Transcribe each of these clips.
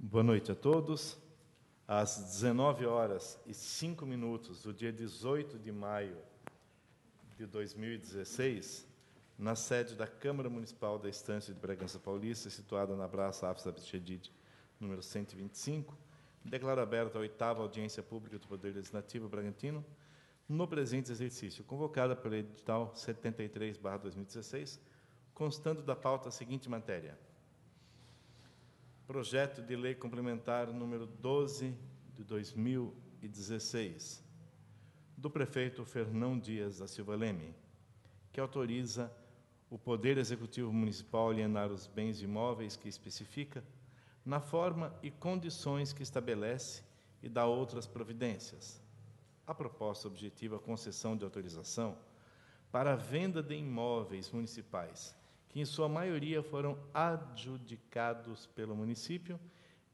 Boa noite a todos. Às 19 horas e 5 minutos do dia 18 de maio de 2016, na sede da Câmara Municipal da Estância de Bragança Paulista, situada na Praça Afsa Bichedid, número 125, declaro aberta a oitava audiência pública do Poder Legislativo Bragantino, no presente exercício, convocada pelo edital 73/2016, constando da pauta a seguinte matéria: Projeto de Lei Complementar número 12 de 2016, do prefeito Fernão Dias da Silva Leme, que autoriza o Poder Executivo Municipal a alienar os bens imóveis que especifica, na forma e condições que estabelece e dá outras providências. A proposta objetiva a concessão de autorização para a venda de imóveis municipais que em sua maioria foram adjudicados pelo município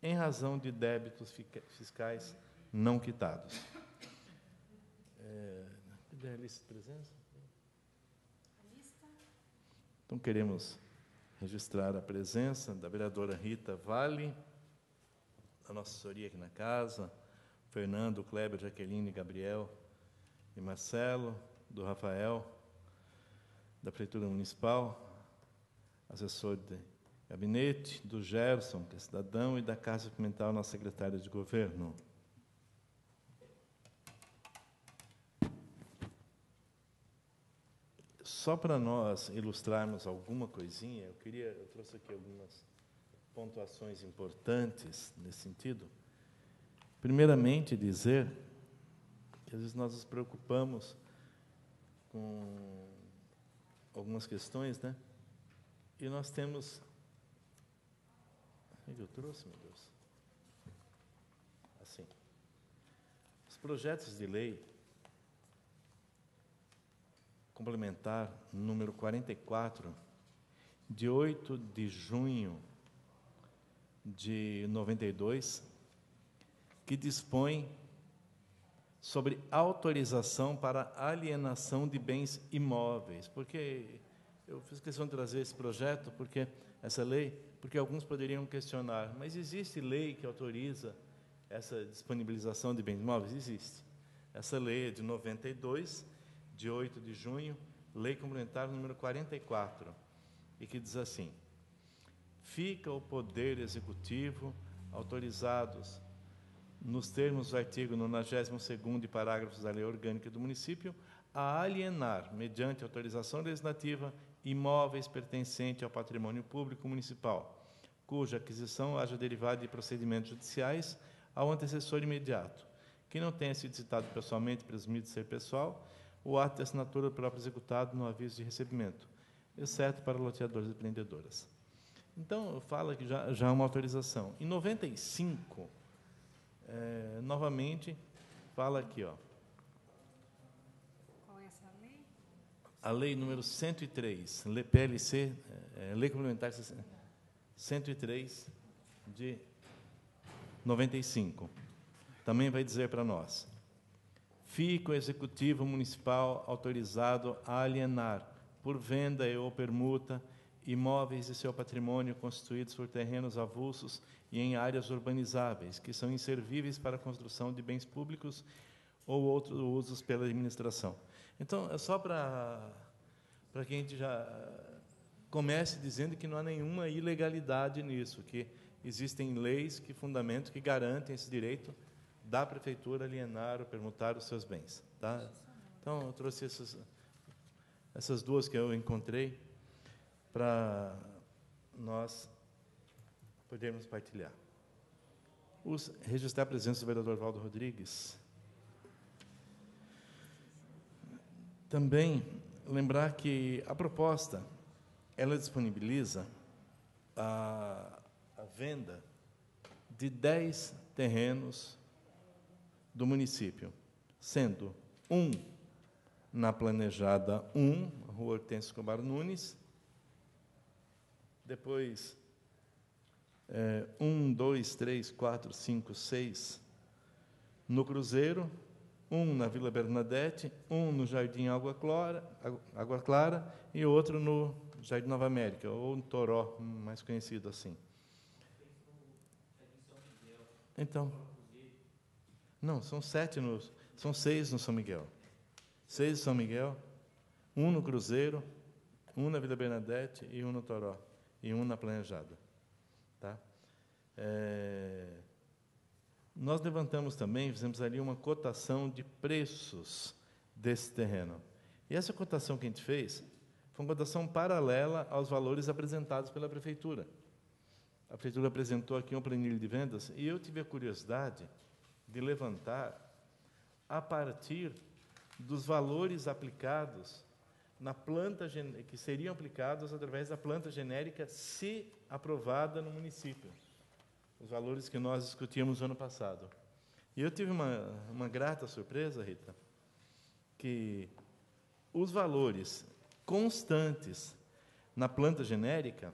em razão de débitos fiscais não quitados. É, a lista de presença? Então, queremos registrar a presença da vereadora Rita Vale, da nossa assessoria aqui na casa, Fernando, Kleber, Jaqueline, Gabriel e Marcelo, do Rafael, da Prefeitura Municipal, assessor de gabinete, do Gerson, que é cidadão, e da Casa Pimental, nossa secretária de governo. Só para nós ilustrarmos alguma coisinha, eu queria, eu trouxe aqui algumas pontuações importantes nesse sentido. Primeiramente, dizer que às vezes nós nos preocupamos com algumas questões, né? E nós temos. O que eu trouxe, meu Deus? Assim. Os projetos de lei complementar número 44, de 8 de junho de 92, que dispõe sobre autorização para alienação de bens imóveis, porque eu fiz questão de trazer esse projeto, porque essa lei, porque alguns poderiam questionar, mas existe lei que autoriza essa disponibilização de bens imóveis? Existe. Essa lei é de 92, de 8 de junho, lei complementar número 44, e que diz assim: Fica o poder executivo autorizados nos termos do artigo 92 de parágrafos da Lei Orgânica do Município, a alienar, mediante autorização legislativa, imóveis pertencentes ao patrimônio público municipal, cuja aquisição haja derivado de procedimentos judiciais ao antecessor imediato, que não tenha sido citado pessoalmente, presumido ser pessoal, o ato de assinatura próprio executado no aviso de recebimento, exceto para loteadores e empreendedoras. Então, fala que já, já há uma autorização. Em 95, é, novamente, fala aqui, ó, a lei número 103, PLC, é, Lei Complementar 103 de 95. Também vai dizer para nós: fica o executivo municipal autorizado a alienar, por venda ou permuta, imóveis de seu patrimônio constituídos por terrenos avulsos e em áreas urbanizáveis, que são inservíveis para a construção de bens públicos ou outros usos pela administração. Então, é só para, que a gente já comece dizendo que não há nenhuma ilegalidade nisso, que existem leis que fundamentam, que garantem esse direito da prefeitura alienar ou permutar os seus bens. Tá? Então, eu trouxe essas, essas duas que eu encontrei para nós podermos partilhar. Os, registrar a presença do vereador Valdo Rodrigues, Também lembrar que a proposta ela disponibiliza a, a venda de 10 terrenos do município, sendo um na planejada 1, Rua Hortêncio Escobar Nunes, depois é, 1, 2, 3, 4, 5, 6 no Cruzeiro, um na Vila Bernadette, um no Jardim Água Clara, Água Clara e outro no Jardim Nova América, ou no Toró, mais conhecido assim. Então. Não, são sete no. São seis no São Miguel. Seis no São Miguel, um no Cruzeiro, um na Vila Bernadette e um no Toró. E um na Planejada. Tá? É, nós levantamos também, fizemos ali uma cotação de preços desse terreno. E essa cotação que a gente fez foi uma cotação paralela aos valores apresentados pela prefeitura. A prefeitura apresentou aqui um planilho de vendas e eu tive a curiosidade de levantar a partir dos valores aplicados na planta que seriam aplicados através da planta genérica se aprovada no município. Os valores que nós discutimos no ano passado. E eu tive uma, uma grata surpresa, Rita, que os valores constantes na planta genérica,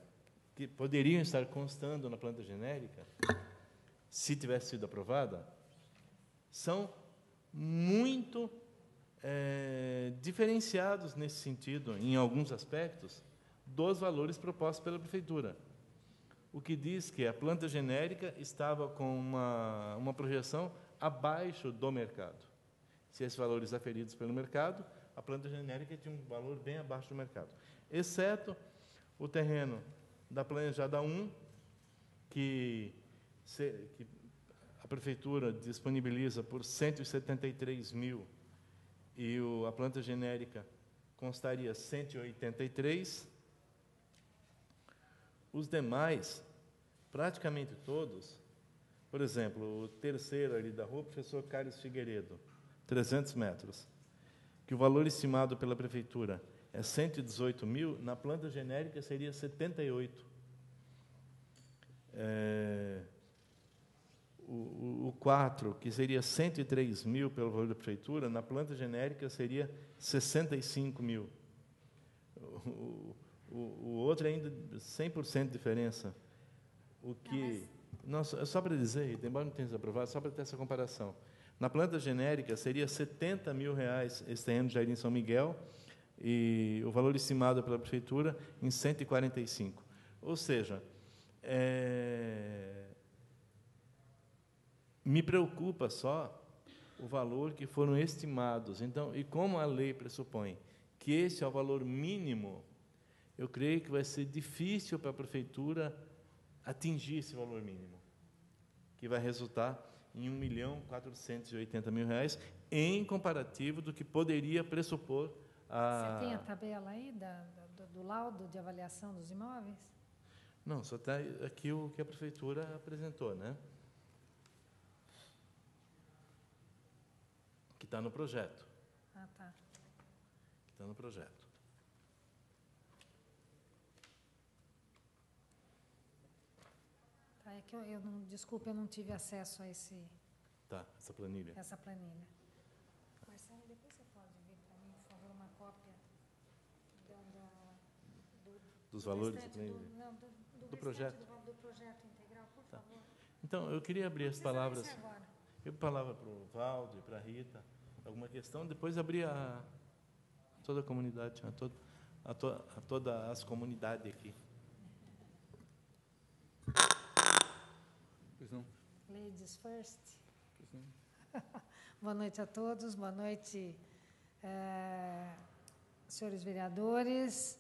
que poderiam estar constando na planta genérica, se tivesse sido aprovada, são muito é, diferenciados nesse sentido, em alguns aspectos, dos valores propostos pela prefeitura. O que diz que a planta genérica estava com uma, uma projeção abaixo do mercado. Se esses valores aferidos pelo mercado, a planta genérica tinha um valor bem abaixo do mercado. Exceto o terreno da planejada 1, que, se, que a prefeitura disponibiliza por 173 mil e o, a planta genérica constaria 183. Os demais, praticamente todos, por exemplo, o terceiro ali da rua, professor Carlos Figueiredo, 300 metros, que o valor estimado pela prefeitura é 118 mil, na planta genérica seria 78. É, o, o 4, que seria 103 mil pelo valor da prefeitura, na planta genérica seria 65 mil. O, o, o outro é ainda 100% de diferença. O que. Não, mas... não só para dizer, embora não tenha sido aprovado, só para ter essa comparação. Na planta genérica seria 70 mil reais esse terreno de Jardim São Miguel e o valor estimado pela prefeitura em 145. Ou seja, é, me preocupa só o valor que foram estimados. Então, e como a lei pressupõe que esse é o valor mínimo, eu creio que vai ser difícil para a prefeitura atingir esse valor mínimo, que vai resultar em 1 milhão 480 mil reais, em comparativo do que poderia pressupor a... Você tem a tabela aí da, do, do laudo de avaliação dos imóveis? Não, só está aqui o que a prefeitura apresentou, né? Que está no projeto. Ah, tá. Que está no projeto. Tá, é que eu, eu não, desculpa, eu não tive acesso a esse. Tá, essa planilha. Essa planilha. Marcelo, depois você pode ver para mim, por favor, uma cópia da, da, do, dos valores do, não, do, do, do projeto. Do, projeto integral, por tá. favor. Então, eu queria abrir as palavras. Eu palavra para o Valdo e para a Rita, alguma questão, depois abrir a toda a comunidade, a, todo, a, to, a todas as comunidades aqui. Pois não. Ladies first. Pois não. boa noite a todos, boa noite, é, senhores vereadores,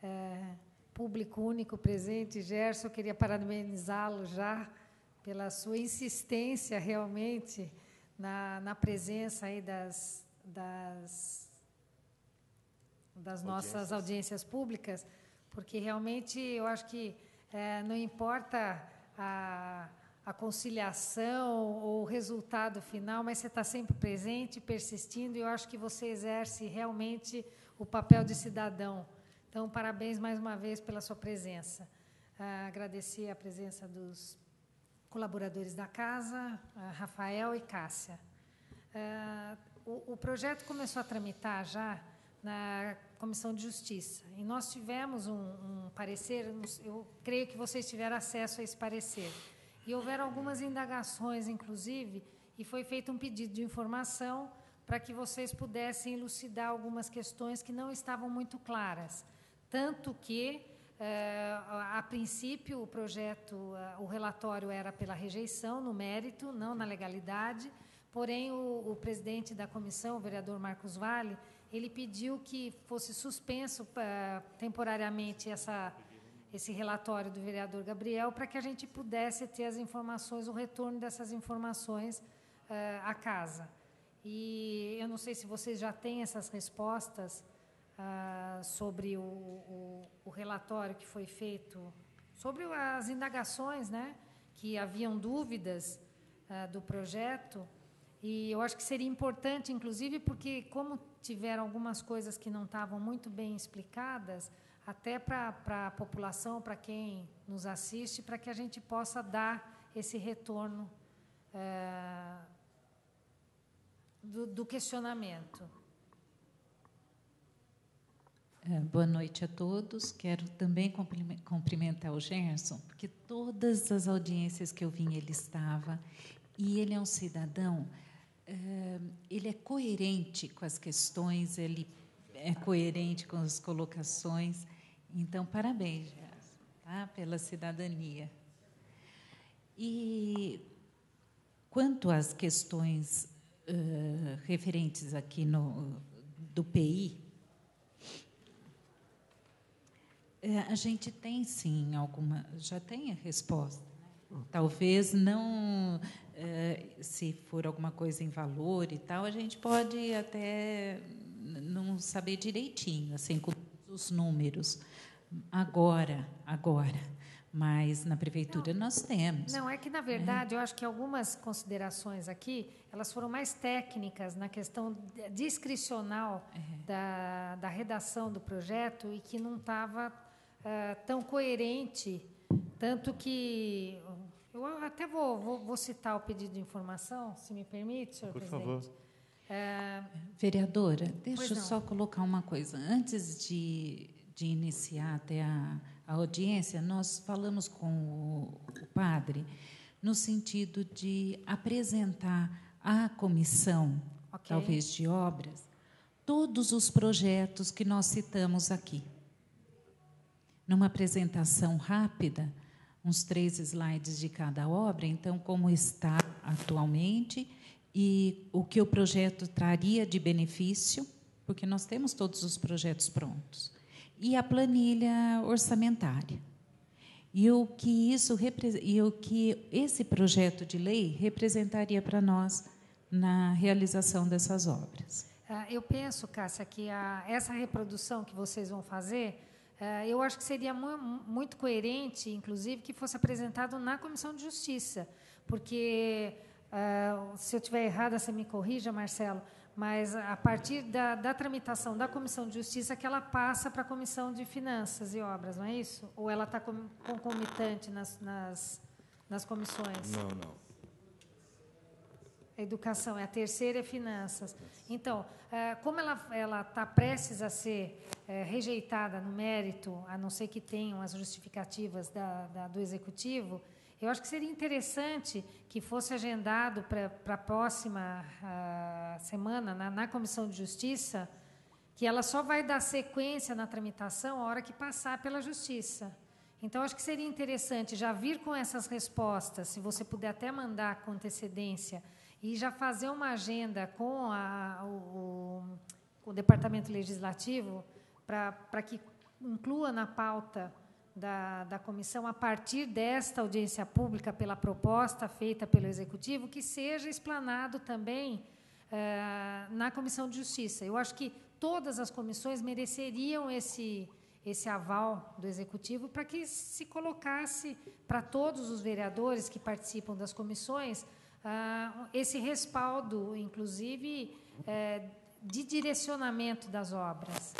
é, público único presente. Gerson, eu queria parabenizá-lo já pela sua insistência realmente na, na presença aí das, das, das nossas audiências públicas, porque realmente eu acho que é, não importa a a conciliação ou o resultado final, mas você está sempre presente, persistindo, e eu acho que você exerce realmente o papel de cidadão. Então, parabéns mais uma vez pela sua presença. Ah, agradecer a presença dos colaboradores da casa, Rafael e Cássia. Ah, o, o projeto começou a tramitar já na Comissão de Justiça. E nós tivemos um, um parecer, eu creio que vocês tiveram acesso a esse parecer. E houveram algumas indagações, inclusive, e foi feito um pedido de informação para que vocês pudessem elucidar algumas questões que não estavam muito claras. Tanto que é, a princípio, o projeto, o relatório era pela rejeição, no mérito, não na legalidade. Porém, o, o presidente da comissão, o vereador Marcos Vale, ele pediu que fosse suspenso uh, temporariamente essa, esse relatório do vereador Gabriel para que a gente pudesse ter as informações, o retorno dessas informações uh, à casa. E eu não sei se vocês já têm essas respostas uh, sobre o, o, o, relatório que foi feito, sobre as indagações, né, que haviam dúvidas do projeto. E eu acho que seria importante, inclusive, porque como tiveram algumas coisas que não estavam muito bem explicadas, até para a população, para quem nos assiste, para que a gente possa dar esse retorno é, do, do, questionamento. É, boa noite a todos. Quero também cumprimentar o Gerson, porque todas as audiências que eu vim ele estava, e ele é um cidadão ele é coerente com as questões, ele é coerente com as colocações. Então, parabéns, tá? pela cidadania. E quanto às questões uh, referentes aqui no, do PI, a gente tem sim alguma, já tem a resposta. Né? Talvez não se for alguma coisa em valor e tal, a gente pode até não saber direitinho, assim, com os números. Agora, agora. Mas na prefeitura não, nós temos. Não, é que, na verdade, é. eu acho que algumas considerações aqui, elas foram mais técnicas na questão discricional é. da, da redação do projeto e que não estava uh, tão coerente, tanto que eu até vou, vou, vou, citar o pedido de informação, se me permite, senhor Por presidente. favor. É... Vereadora, deixa eu só colocar uma coisa. Antes de, de iniciar até a, a audiência, nós falamos com o, o padre no sentido de apresentar à comissão, okay. talvez de obras, todos os projetos que nós citamos aqui. Numa apresentação rápida, uns três slides de cada obra, então, como está atualmente e o que o projeto traria de benefício, porque nós temos todos os projetos prontos, e a planilha orçamentária. E o que isso e o que esse projeto de lei representaria para nós na realização dessas obras. Ah, eu penso, Cássia, que a, essa reprodução que vocês vão fazer é, eu acho que seria muito coerente, inclusive, que fosse apresentado na Comissão de Justiça, porque, é, se eu estiver errada, você me corrija, Marcelo, mas a partir da, da, tramitação da Comissão de Justiça que ela passa para a Comissão de Finanças e Obras, não é isso? Ou ela está concomitante nas, nas, nas comissões? Não, não. Educação, é a terceira é finanças. Então, é, como ela está prestes a ser é, rejeitada no mérito, a não ser que tenham as justificativas da, da, do executivo, eu acho que seria interessante que fosse agendado para a próxima semana, na, na Comissão de Justiça, que ela só vai dar sequência na tramitação a hora que passar pela Justiça. Então, acho que seria interessante já vir com essas respostas, se você puder até mandar com antecedência e já fazer uma agenda com a, o, o, Departamento Legislativo para que inclua na pauta da, da comissão, a partir desta audiência pública, pela proposta feita pelo Executivo, que seja explanado também eh, na Comissão de Justiça. Eu acho que todas as comissões mereceriam esse, esse aval do Executivo para que se colocasse para todos os vereadores que participam das comissões ah, esse respaldo, inclusive, é, de direcionamento das obras.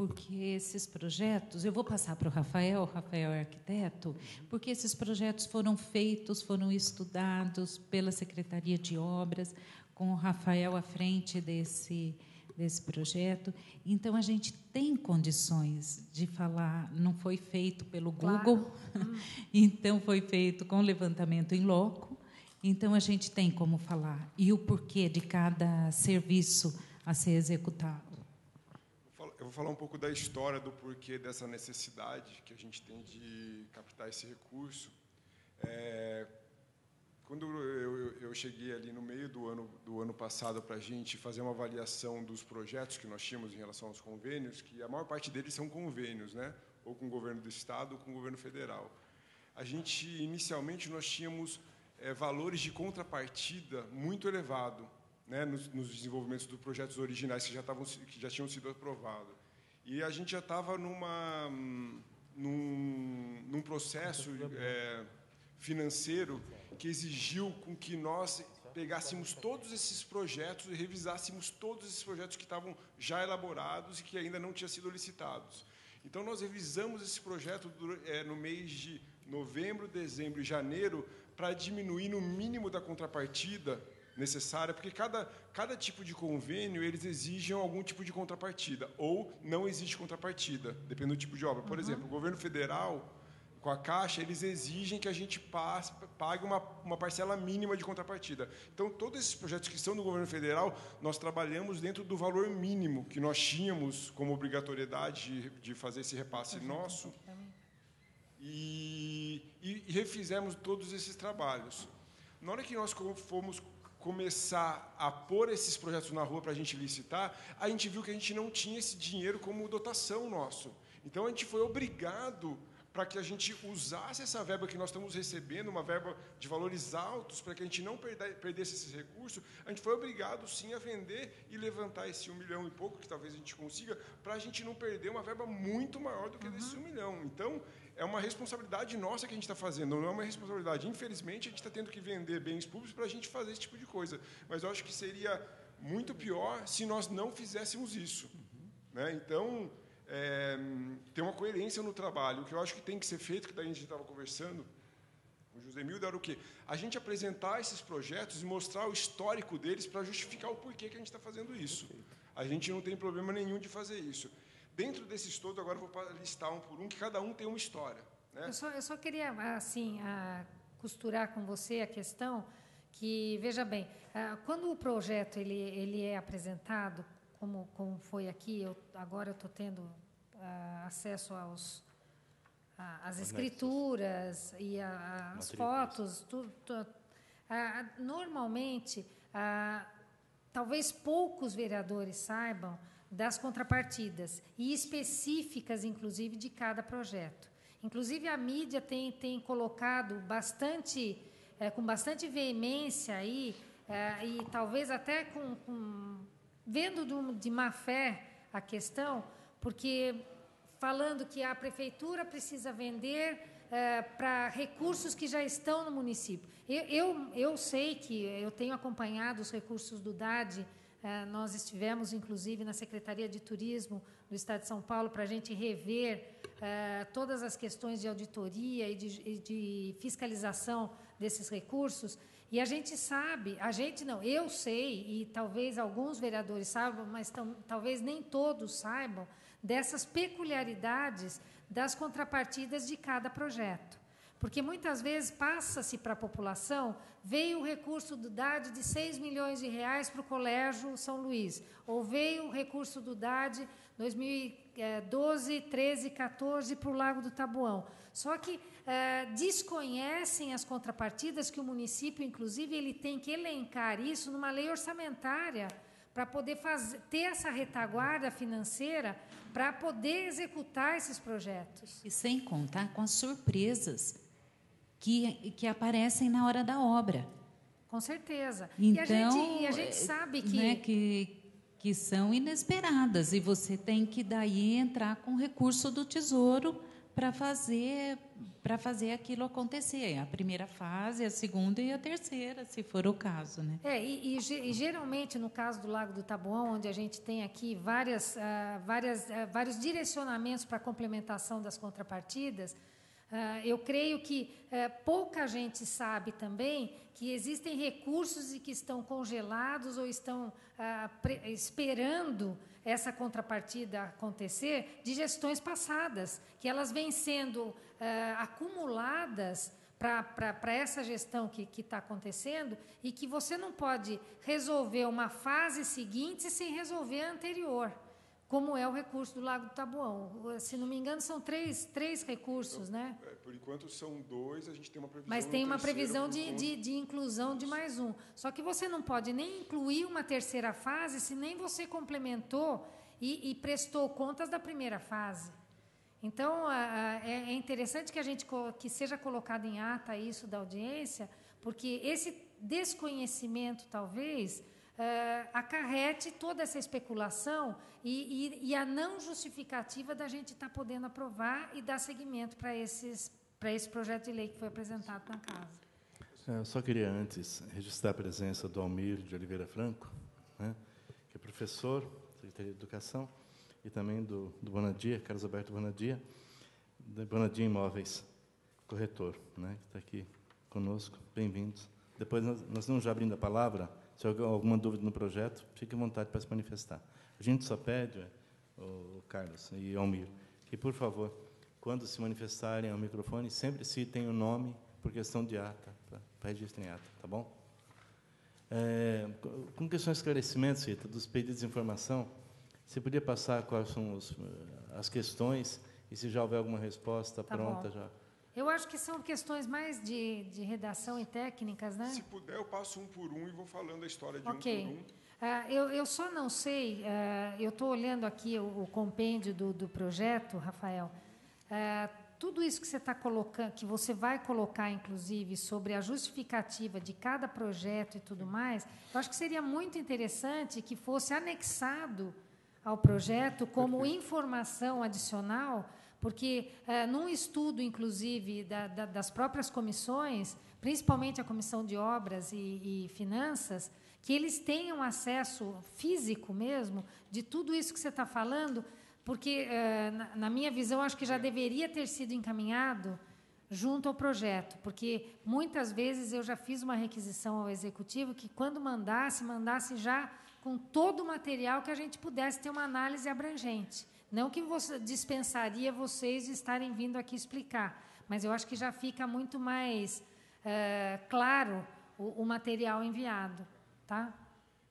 Porque esses projetos, eu vou passar para o Rafael, o Rafael é arquiteto, porque esses projetos foram feitos, foram estudados pela Secretaria de Obras, com o Rafael à frente desse, desse projeto. Então, a gente tem condições de falar, não foi feito pelo Google, claro. então foi feito com levantamento em loco, então, a gente tem como falar. E o porquê de cada serviço a ser executado? Eu vou falar um pouco da história do porquê dessa necessidade que a gente tem de captar esse recurso. É, quando eu, eu, cheguei ali no meio do ano, do ano passado para a gente fazer uma avaliação dos projetos que nós tínhamos em relação aos convênios, que a maior parte deles são convênios, né? ou com o governo do Estado ou com o governo federal. A gente, inicialmente, nós tínhamos é, valores de contrapartida muito elevado né, nos, nos, desenvolvimentos dos projetos originais que já, tavam, que já tinham sido aprovados. E a gente já estava num, num processo é, financeiro que exigiu com que nós pegássemos todos esses projetos e revisássemos todos esses projetos que estavam já elaborados e que ainda não tinham sido licitados. Então, nós revisamos esse projeto é, no mês de novembro, dezembro e janeiro para diminuir no mínimo da contrapartida necessária, porque cada, cada tipo de convênio eles exigem algum tipo de contrapartida, ou não existe contrapartida, dependendo do tipo de obra. Por uhum. exemplo, o governo federal, com a Caixa, eles exigem que a gente passe, pague uma, uma parcela mínima de contrapartida. Então, todos esses projetos que são do governo federal, nós trabalhamos dentro do valor mínimo que nós tínhamos como obrigatoriedade de, de fazer esse repasse nosso. E, e, e refizemos todos esses trabalhos. Na hora que nós fomos começar a pôr esses projetos na rua para a gente licitar, a gente viu que a gente não tinha esse dinheiro como dotação nosso. Então a gente foi obrigado para que a gente usasse essa verba que nós estamos recebendo, uma verba de valores altos, para que a gente não perdesse esses recursos, a gente foi obrigado sim a vender e levantar esse um milhão e pouco, que talvez a gente consiga, para a gente não perder uma verba muito maior do que uhum. desse um milhão. Então, é uma responsabilidade nossa que a gente está fazendo, não é uma responsabilidade. Infelizmente, a gente está tendo que vender bens públicos para a gente fazer esse tipo de coisa. Mas eu acho que seria muito pior se nós não fizéssemos isso. Uhum. Né? Então, é, tem uma coerência no trabalho. O que eu acho que tem que ser feito, que daí a gente estava conversando, o José Mildo era o quê? A gente apresentar esses projetos e mostrar o histórico deles para justificar o porquê que a gente está fazendo isso. A gente não tem problema nenhum de fazer isso. Dentro desses todos, agora eu vou listar um por um, que cada um tem uma história. Né? Eu, só, eu só queria, assim, a, costurar com você a questão que, veja bem, a, quando o projeto ele, ele é apresentado, como, como foi aqui, eu, agora eu estou tendo a, acesso aos às escrituras e às fotos, tudo, tudo, normalmente, talvez poucos vereadores saibam das contrapartidas e específicas, inclusive, de cada projeto. Inclusive, a mídia tem, tem colocado bastante, é, com bastante veemência aí, é, e talvez até com, com vendo de, de má fé a questão, porque falando que a prefeitura precisa vender é, para recursos que já estão no município. Eu, eu, eu sei que eu tenho acompanhado os recursos do DAD nós estivemos, inclusive, na Secretaria de Turismo do Estado de São Paulo para a gente rever é, todas as questões de auditoria e de, fiscalização desses recursos. E a gente sabe, a gente não, eu sei, e talvez alguns vereadores saibam, mas talvez nem todos saibam, dessas peculiaridades das contrapartidas de cada projeto. Porque muitas vezes passa-se para a população, veio o recurso do DAD de 6 milhões de reais para o Colégio São Luís, ou veio o recurso do DAD 2012, 13, 14 para o Lago do Tabuão. Só que é, desconhecem as contrapartidas que o município, inclusive, ele tem que elencar isso numa lei orçamentária para poder fazer, ter essa retaguarda financeira para poder executar esses projetos. E sem contar com as surpresas que, que aparecem na hora da obra. Com certeza. Então, e, a gente, e a gente sabe que... Né, que que são inesperadas e você tem que daí entrar com recurso do tesouro para fazer para fazer aquilo acontecer a primeira fase a segunda e a terceira se for o caso né é e, e, e geralmente no caso do Lago do Tabuão onde a gente tem aqui várias uh, várias uh, vários direcionamentos para complementação das contrapartidas eu creio que uh, pouca gente sabe também que existem recursos e que estão congelados ou estão uh, esperando essa contrapartida acontecer de gestões passadas, que elas vêm sendo acumuladas para essa gestão que está acontecendo e que você não pode resolver uma fase seguinte sem resolver a anterior. Como é o recurso do Lago do Tabuão. Se não me engano, são três, três recursos, então, né? É, por enquanto são dois, a gente tem uma previsão. Mas tem uma previsão de, de, de, inclusão de mais um. Só que você não pode nem incluir uma terceira fase se nem você complementou e, e prestou contas da primeira fase. Então, é, é interessante que a gente que seja colocado em ata isso da audiência, porque esse desconhecimento, talvez, uh, acarrete toda essa especulação e, e, e, a não justificativa da gente estar tá podendo aprovar e dar seguimento para esses para esse projeto de lei que foi apresentado na casa. É, eu só queria antes registrar a presença do Almir de Oliveira Franco, né, que é professor, Secretaria de Educação, e também do, do Bonadia, Carlos Alberto Bonadia, da Bonadia Imóveis, corretor, né, que está aqui conosco. Bem-vindos. Depois nós, nós vamos já abrindo a palavra se houver alguma dúvida no projeto, fique à vontade para se manifestar. A gente só pede, o Carlos e Almir, que, por favor, quando se manifestarem ao microfone, sempre citem o nome por questão de ata, para registro em ata, tá bom? É, com questões de esclarecimento, Cita, dos pedidos de informação, você podia passar quais são os, as questões e se já houver alguma resposta tá pronta bom. já eu acho que são questões mais de, de redação e técnicas, né? Se puder, eu passo um por um e vou falando a história de okay. um por um. Uh, eu, eu só não sei, uh, eu estou olhando aqui o, o compêndio do, do, projeto, Rafael. Uh, tudo isso que você está colocando, que você vai colocar, inclusive, sobre a justificativa de cada projeto e tudo mais, eu acho que seria muito interessante que fosse anexado ao projeto como informação adicional porque, é, num estudo, inclusive, da, da, das próprias comissões, principalmente a Comissão de Obras e, e Finanças, que eles tenham acesso físico mesmo de tudo isso que você está falando, porque, é, na, na minha visão, acho que já deveria ter sido encaminhado junto ao projeto, porque muitas vezes eu já fiz uma requisição ao executivo que, quando mandasse, mandasse já com todo o material que a gente pudesse ter uma análise abrangente. Não que você dispensaria vocês de estarem vindo aqui explicar, mas eu acho que já fica muito mais é, claro o, o, material enviado, tá?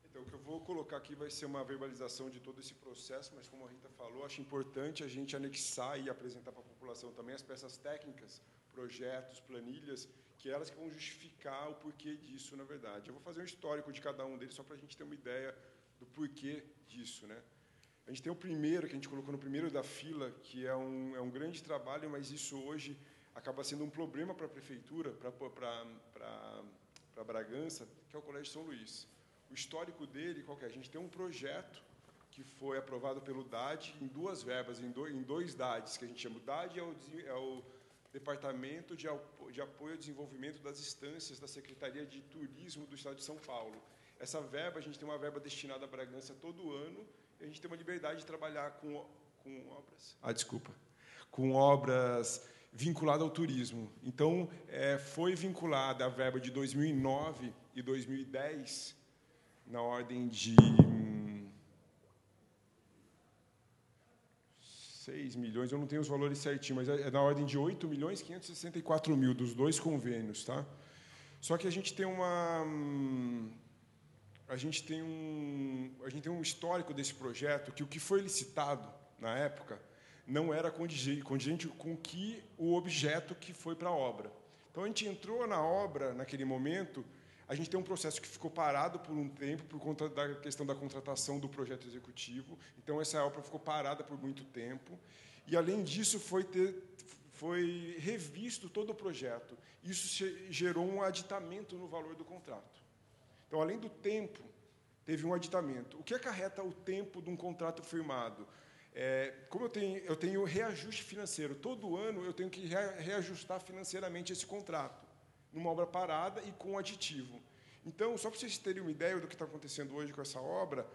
Então, o que eu vou colocar aqui vai ser uma verbalização de todo esse processo, mas como a Rita falou, acho importante a gente anexar e apresentar para a população também as peças técnicas, projetos, planilhas, que elas que vão justificar o porquê disso, na verdade. Eu vou fazer um histórico de cada um deles só para a gente ter uma ideia do porquê disso, né? A gente tem o primeiro, que a gente colocou no primeiro da fila, que é um, é um grande trabalho, mas isso hoje acaba sendo um problema para a prefeitura, para Bragança, que é o Colégio São Luís. O histórico dele, qual é? A gente tem um projeto que foi aprovado pelo DAD em duas verbas, em, do, em dois DADs, que a gente chama. O DAD é o, é o Departamento de, de Apoio ao Desenvolvimento das Instâncias da Secretaria de Turismo do Estado de São Paulo. Essa verba, a gente tem uma verba destinada a Bragança todo ano, a gente tem uma liberdade de trabalhar com, com obras. Ah, desculpa. Com obras vinculadas ao turismo. Então, é, foi vinculada a verba de 2009 e 2010 na ordem de hum, 6 milhões, eu não tenho os valores certinhos, mas é, é na ordem de 8 milhões 564 mil dos dois convênios, tá? Só que a gente tem uma hum, a gente tem um, a gente tem um histórico desse projeto que o que foi licitado na época não era condigente com que o objeto que foi para a obra. Então a gente entrou na obra naquele momento, a gente tem um processo que ficou parado por um tempo por conta da questão da contratação do projeto executivo. Então essa obra ficou parada por muito tempo e além disso foi ter, foi revisto todo o projeto. Isso gerou um aditamento no valor do contrato. Então, além do tempo, teve um aditamento. O que acarreta o tempo de um contrato firmado? É, como eu tenho, eu tenho reajuste financeiro, todo ano eu tenho que reajustar financeiramente esse contrato, numa obra parada e com aditivo. Então, só para vocês terem uma ideia do que está acontecendo hoje com essa obra,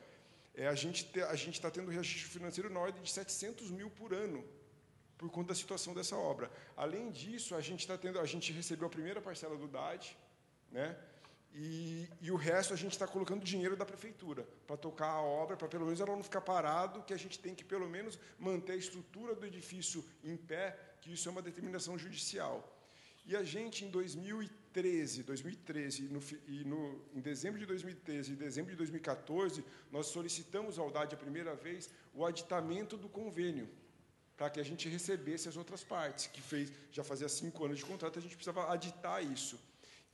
é, a gente está tendo reajuste financeiro na ordem de 700 mil por ano, por conta da situação dessa obra. Além disso, a gente está tendo, a gente recebeu a primeira parcela do DAD, né? E, e, o resto a gente está colocando dinheiro da prefeitura para tocar a obra, para pelo menos ela não ficar parado, que a gente tem que pelo menos manter a estrutura do edifício em pé, que isso é uma determinação judicial. E a gente, em 2013, 2013 no, e no, em dezembro de 2013 e dezembro de 2014, nós solicitamos ao DAD a primeira vez o aditamento do convênio, para que a gente recebesse as outras partes, que fez já fazia cinco anos de contrato, a gente precisava aditar isso.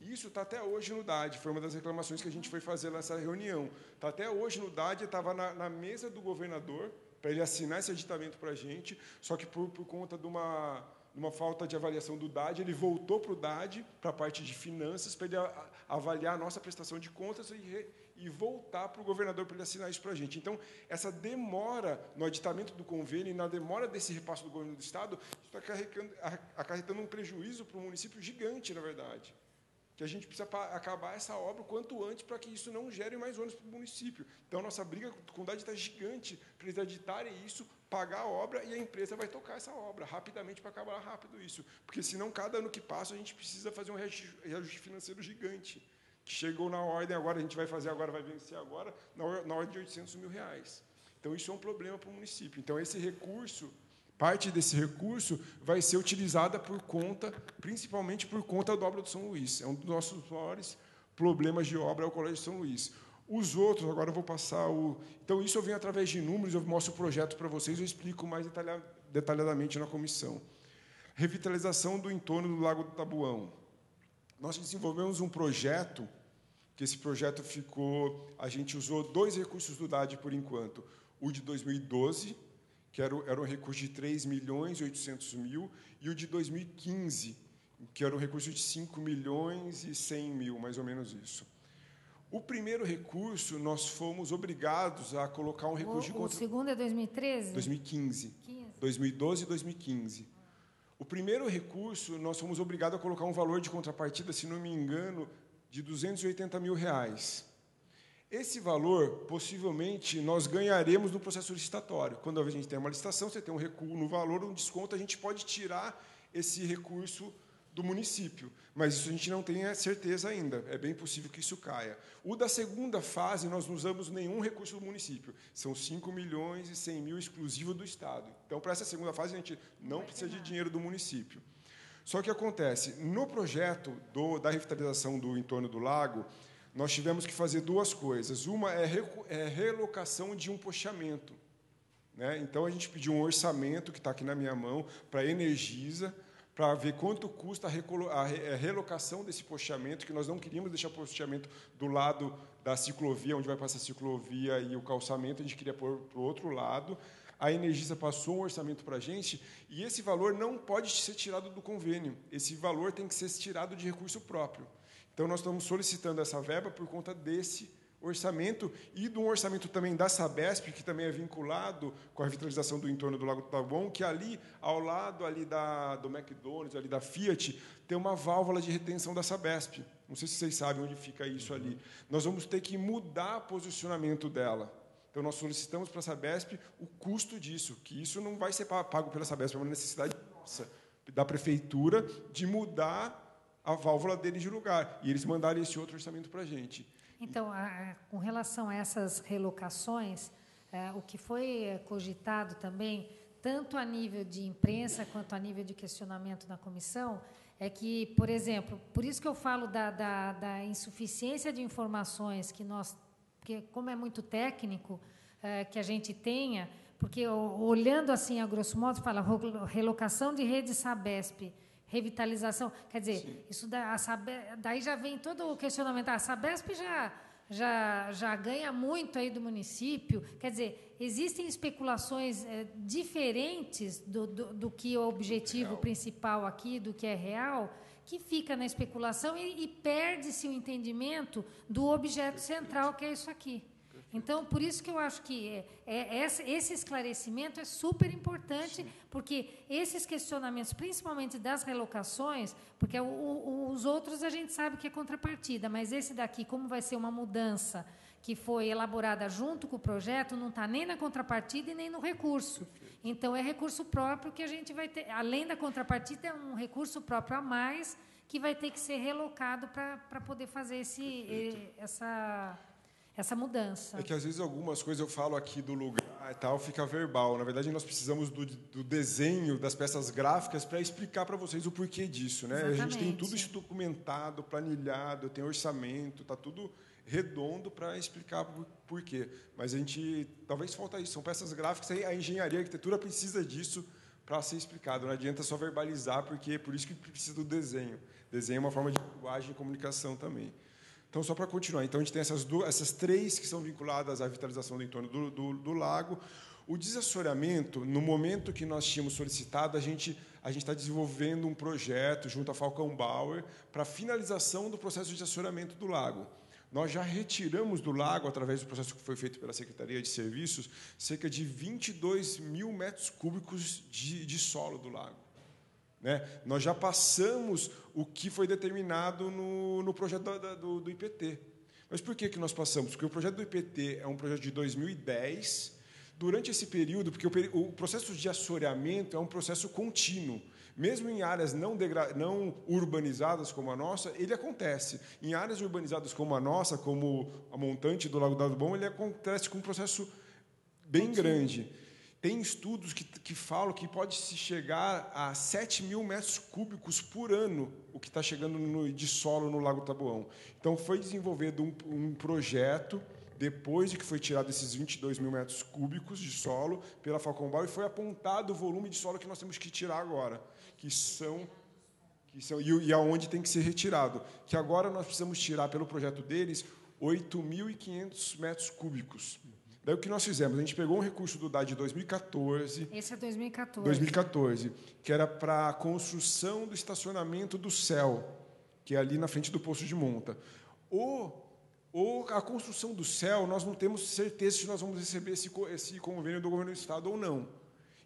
Isso está até hoje no DAD, foi uma das reclamações que a gente foi fazer nessa reunião. Está até hoje no DAD, estava na, na, mesa do governador, para ele assinar esse aditamento para a gente, só que por, por conta de uma, de uma falta de avaliação do DAD, ele voltou para o DAD, para a parte de finanças, para ele a, avaliar a nossa prestação de contas e, re, e voltar para o governador para ele assinar isso para a gente. Então, essa demora no aditamento do convênio e na demora desse repasso do governo do Estado, está acarretando um prejuízo para o município gigante, na verdade que a gente precisa acabar essa obra o quanto antes para que isso não gere mais ônus para o município. Então, nossa briga com o DAD está gigante para eles editarem isso, pagar a obra e a empresa vai tocar essa obra rapidamente para acabar rápido isso. Porque, senão, cada ano que passa, a gente precisa fazer um reajuste financeiro gigante, que chegou na ordem agora, a gente vai fazer agora, vai vencer agora, na ordem de 800 mil reais. Então, isso é um problema para o município. Então, esse recurso parte desse recurso vai ser utilizada por conta, principalmente por conta da obra do São Luís. É um dos nossos maiores problemas de obra é o Colégio São Luís. Os outros, agora eu vou passar o. Então, isso eu venho através de números, eu mostro o projeto para vocês, eu explico mais detalhadamente na comissão. Revitalização do entorno do Lago do Tabuão. Nós desenvolvemos um projeto, que esse projeto ficou. A gente usou dois recursos do DAD por enquanto. O de 2012, que era, era um recurso de 3 milhões e 800 mil, e o de 2015, que era um recurso de 5 milhões e 100 mil, mais ou menos isso. O primeiro recurso, nós fomos obrigados a colocar um recurso o, de contra... O segundo é 2013? 2015. 15. 2012 e 2015. O primeiro recurso, nós fomos obrigados a colocar um valor de contrapartida, se não me engano, de 280 mil reais. Esse valor, possivelmente, nós ganharemos no processo licitatório. Quando a gente tem uma licitação, você tem um recuo no valor, um desconto, a gente pode tirar esse recurso do município. Mas isso a gente não tem certeza ainda. É bem possível que isso caia. O da segunda fase, nós não usamos nenhum recurso do município. São 5 milhões e 100 mil exclusivo do Estado. Então, para essa segunda fase, a gente não precisa de dinheiro do município. Só que acontece, no projeto do, da revitalização do entorno do lago, nós tivemos que fazer duas coisas. Uma é, é relocação de um postamento. Né? Então, a gente pediu um orçamento, que está aqui na minha mão, para a Energisa, para ver quanto custa a relocação desse postamento, que nós não queríamos deixar o postamento do lado da ciclovia, onde vai passar a ciclovia e o calçamento, a gente queria pôr para o outro lado. A Energisa passou um orçamento para a gente, e esse valor não pode ser tirado do convênio. Esse valor tem que ser tirado de recurso próprio. Então, nós estamos solicitando essa verba por conta desse orçamento e de um orçamento também da Sabesp, que também é vinculado com a revitalização do entorno do Lago do Taboão, que ali, ao lado ali da, do McDonald's, ali da Fiat, tem uma válvula de retenção da Sabesp. Não sei se vocês sabem onde fica isso ali. Nós vamos ter que mudar o posicionamento dela. Então, nós solicitamos para a Sabesp o custo disso, que isso não vai ser pago pela Sabesp, é uma necessidade nossa, da Prefeitura, de mudar a válvula deles de lugar. E eles mandaram esse outro orçamento para a gente. Então, a, com relação a essas relocações, é, o que foi cogitado também, tanto a nível de imprensa quanto a nível de questionamento na comissão, é que, por exemplo, por isso que eu falo da, da, da insuficiência de informações que nós, porque como é muito técnico, é, que a gente tenha, porque olhando assim a grosso modo, fala relocação de rede Sabesp, revitalização. Quer dizer, Sim. isso da, daí já vem todo o questionamento. Ah, a Sabesp já, já, já ganha muito aí do município. Quer dizer, existem especulações é, diferentes do, do, do, que o objetivo real. principal aqui, do que é real, que fica na especulação e, e perde-se o entendimento do objeto central, que é isso aqui. Então, por isso que eu acho que é, é, esse esclarecimento é super importante, Sim. porque esses questionamentos, principalmente das relocações, porque o, o, os outros a gente sabe que é contrapartida, mas esse daqui, como vai ser uma mudança que foi elaborada junto com o projeto, não está nem na contrapartida e nem no recurso. Então, é recurso próprio que a gente vai ter, além da contrapartida, é um recurso próprio a mais que vai ter que ser relocado para poder fazer esse, essa essa mudança. É que às vezes algumas coisas eu falo aqui do lugar e tal, fica verbal. Na verdade, nós precisamos do, do desenho das peças gráficas para explicar para vocês o porquê disso. Né? A gente tem tudo isso documentado, planilhado, tem orçamento, está tudo redondo para explicar por, por quê. Mas a gente, talvez falta isso, são peças gráficas, a engenharia, a arquitetura precisa disso para ser explicado. Não adianta só verbalizar, porque é por isso que precisa do desenho. Desenho é uma forma de linguagem e comunicação também. Então, só para continuar, então a gente tem essas, duas, essas três que são vinculadas à vitalização do entorno do, do, do lago. O desassoreamento, no momento que nós tínhamos solicitado, a gente a gente está desenvolvendo um projeto junto à Falcão Bauer para finalização do processo de desassoreamento do lago. Nós já retiramos do lago, através do processo que foi feito pela Secretaria de Serviços, cerca de 22 mil metros cúbicos de, de solo do lago. Né? Nós já passamos o que foi determinado no, no projeto da, do, do, IPT. Mas por que, que nós passamos? Porque o projeto do IPT é um projeto de 2010. Durante esse período, porque o, o processo de assoreamento é um processo contínuo. Mesmo em áreas não, não, urbanizadas como a nossa, ele acontece. Em áreas urbanizadas como a nossa, como a montante do Lago Dado Bom, ele acontece com um processo bem grande. Tem estudos que, que falam que pode se chegar a 7 mil metros cúbicos por ano, o que está chegando no, de solo no Lago Taboão. Então, foi desenvolvido um, um projeto, depois de que foi tirado esses 22 mil metros cúbicos de solo pela Falcão e foi apontado o volume de solo que nós temos que tirar agora, que são que são e, e aonde tem que ser retirado. Que agora nós precisamos tirar pelo projeto deles 8.500 metros cúbicos. Daí o que nós fizemos? A gente pegou um recurso do DAD de 2014. Esse é 2014. 2014, que era para a construção do estacionamento do céu, que é ali na frente do posto de monta. Ou, ou a construção do céu, nós não temos certeza se nós vamos receber esse, esse convênio do governo do Estado ou não.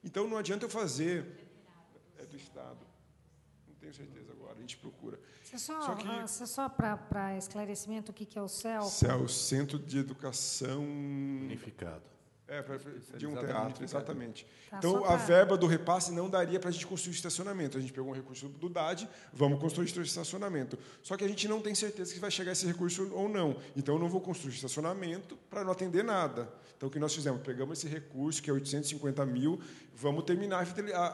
Então não adianta eu fazer. É do Estado. Não tenho certeza agora, a gente procura. Você só, só, que, ah, só para esclarecimento, o que, que é o CEL? CEL, Centro de Educação... Unificado. É, de um teatro, exatamente. Tá, então, pra... a verba do repasse não daria para a gente construir estacionamento. A gente pegou um recurso do DAD, vamos construir estacionamento. Só que a gente não tem certeza que vai chegar esse recurso ou não. Então, eu não vou construir estacionamento para não atender nada. Então, o que nós fizemos? Pegamos esse recurso, que é 850 mil, vamos terminar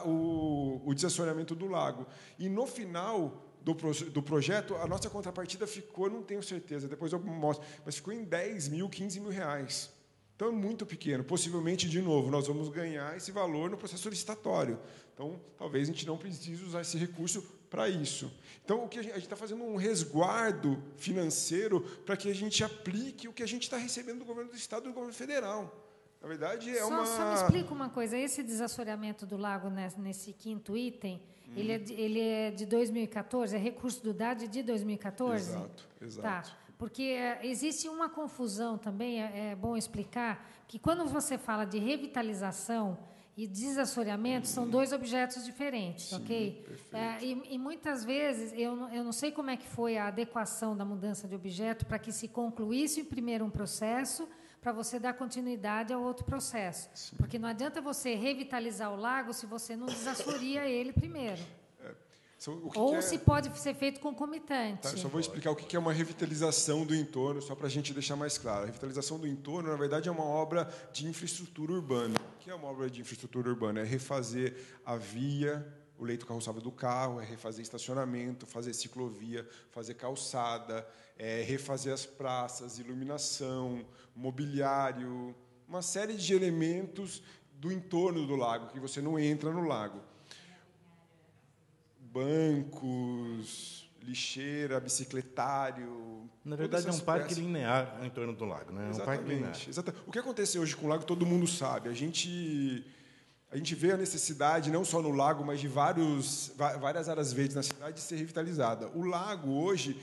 o, o desacionamento do lago. E, no final, do, do projeto, a nossa contrapartida ficou, não tenho certeza, depois eu mostro, mas ficou em 10 mil, 15 mil reais. Então é muito pequeno. Possivelmente, de novo, nós vamos ganhar esse valor no processo licitatório. Então, talvez a gente não precise usar esse recurso para isso. Então, o que a gente está fazendo um resguardo financeiro para que a gente aplique o que a gente está recebendo do governo do Estado e do governo federal. Na verdade, é só, uma. Só me explica uma coisa: esse desassoreamento do lago nesse quinto item, Hum. Ele, é de, ele é de 2014, é recurso do DAD de 2014? Exato, exato. Tá. Porque é, existe uma confusão também, é, é, bom explicar, que quando você fala de revitalização e desassoreamento, são dois objetos diferentes, Sim, ok? É, e, e, muitas vezes, eu, eu não sei como é que foi a adequação da mudança de objeto para que se concluísse primeiro um processo para você dar continuidade ao outro processo. Sim. Porque não adianta você revitalizar o lago se você não desassoria ele primeiro. É. Ou é... se pode ser feito concomitante. Tá, só vou explicar o que é uma revitalização do entorno, só para a gente deixar mais claro. A revitalização do entorno, na verdade, é uma obra de infraestrutura urbana. O que é uma obra de infraestrutura urbana? É refazer a via, o leito carroçável do carro, é refazer estacionamento, fazer ciclovia, fazer calçada, é refazer as praças, iluminação, mobiliário, uma série de elementos do entorno do lago, que você não entra no lago. Bancos, lixeira, bicicletário. Na verdade, é um parque linear em torno do lago. Né? Exatamente, um. Exatamente. O que acontece hoje com o lago, todo mundo sabe. A gente a gente vê a necessidade, não só no lago, mas de vários, várias áreas verdes na cidade, de ser revitalizada. O lago, hoje,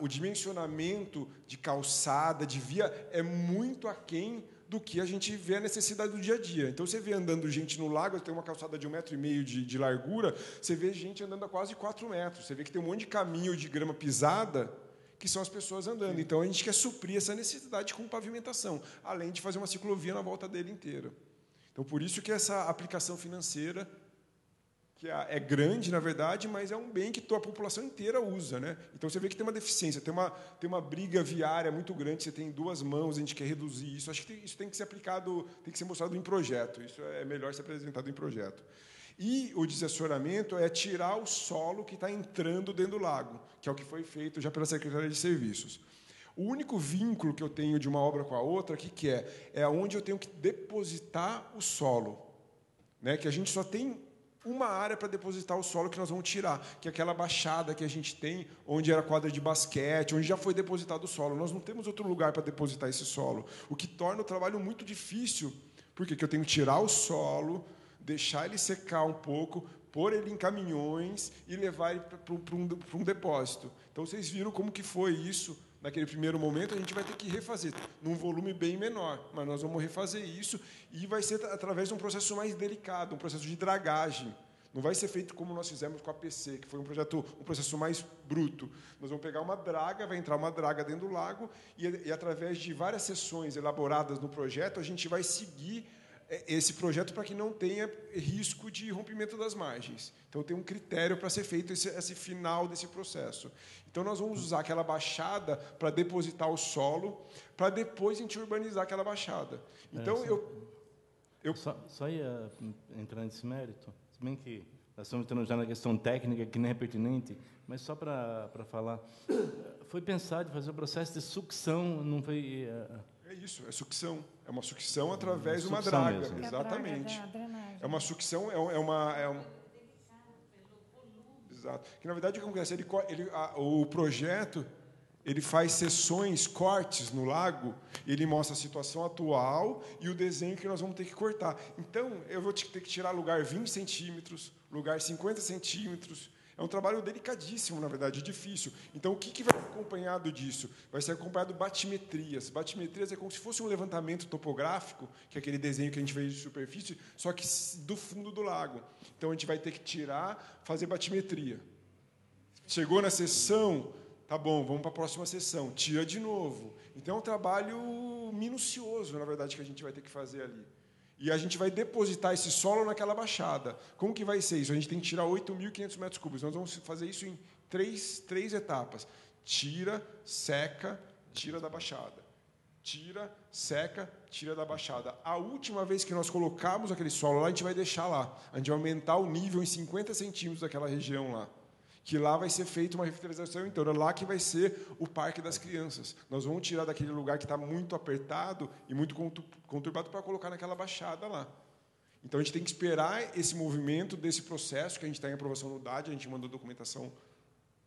o dimensionamento de calçada, de via, é muito aquém do que a gente vê a necessidade do dia a dia. Então, você vê andando gente no lago, tem uma calçada de um metro e meio de, de largura, você vê gente andando a quase quatro metros. Você vê que tem um monte de caminho de grama pisada, que são as pessoas andando. Então, a gente quer suprir essa necessidade com pavimentação, além de fazer uma ciclovia na volta dele inteira. Então, por isso que essa aplicação financeira que é, é grande, na verdade, mas é um bem que a população inteira usa. Né? Então você vê que tem uma deficiência, tem uma, tem uma briga viária muito grande, você tem duas mãos, a gente quer reduzir isso. Acho que tem, isso tem que ser aplicado, tem que ser mostrado em projeto. Isso é melhor ser apresentado em projeto. E o desassessoramento é tirar o solo que está entrando dentro do lago, que é o que foi feito já pela Secretaria de Serviços. O único vínculo que eu tenho de uma obra com a outra, o que, que é? É onde eu tenho que depositar o solo. Né? Que a gente só tem uma área para depositar o solo que nós vamos tirar, que é aquela baixada que a gente tem, onde era quadra de basquete, onde já foi depositado o solo. Nós não temos outro lugar para depositar esse solo, o que torna o trabalho muito difícil, porque eu tenho que tirar o solo, deixar ele secar um pouco, pôr ele em caminhões e levar ele para um, um, depósito. Então vocês viram como que foi isso naquele primeiro momento, a gente vai ter que refazer num volume bem menor, mas nós vamos refazer isso e vai ser através de um processo mais delicado, um processo de dragagem. Não vai ser feito como nós fizemos com a PC, que foi um projeto, um processo mais bruto. Nós vamos pegar uma draga, vai entrar uma draga dentro do lago e, e através de várias sessões elaboradas no projeto, a gente vai seguir esse projeto para que não tenha risco de rompimento das margens. Então, tem um critério para ser feito esse, esse, final desse processo. Então, nós vamos usar aquela baixada para depositar o solo, para depois a gente urbanizar aquela baixada. Então, é, eu, eu... Só, só ia entrar nesse mérito, se bem que nós estamos entrando já na questão técnica, que nem é pertinente, mas só para falar. Foi pensado fazer o processo de sucção, não foi... Uh, é isso, é sucção. É uma sucção através de uma draga. Mesmo. Exatamente. É uma sucção, é, é uma. É um... Exato. Que na verdade o que acontece? Ele, ele, a, o projeto ele faz sessões, cortes no lago, ele mostra a situação atual e o desenho que nós vamos ter que cortar. Então, eu vou ter que tirar lugar 20 centímetros, lugar 50 centímetros, é um trabalho delicadíssimo, na verdade, difícil. Então, o que, que vai ser acompanhado disso? Vai ser acompanhado batimetrias. Batimetrias é como se fosse um levantamento topográfico, que é aquele desenho que a gente vê de superfície, só que do fundo do lago. Então, a gente vai ter que tirar, fazer batimetria. Chegou na sessão, tá bom, vamos para a próxima sessão, tira de novo. Então, é um trabalho minucioso, na verdade, que a gente vai ter que fazer ali. E a gente vai depositar esse solo naquela baixada. Como que vai ser isso? A gente tem que tirar 8.500 metros cúbicos. Nós vamos fazer isso em três, três etapas. Tira, seca, tira da baixada. Tira, seca, tira da baixada. A última vez que nós colocamos aquele solo lá, a gente vai deixar lá. A gente vai aumentar o nível em 50 centímetros daquela região lá que lá vai ser feita uma revitalização inteira. Lá que vai ser o Parque das Crianças. Nós vamos tirar daquele lugar que está muito apertado e muito conturbado para colocar naquela baixada lá. Então, a gente tem que esperar esse movimento desse processo, que a gente está em aprovação no DAD, a gente mandou documentação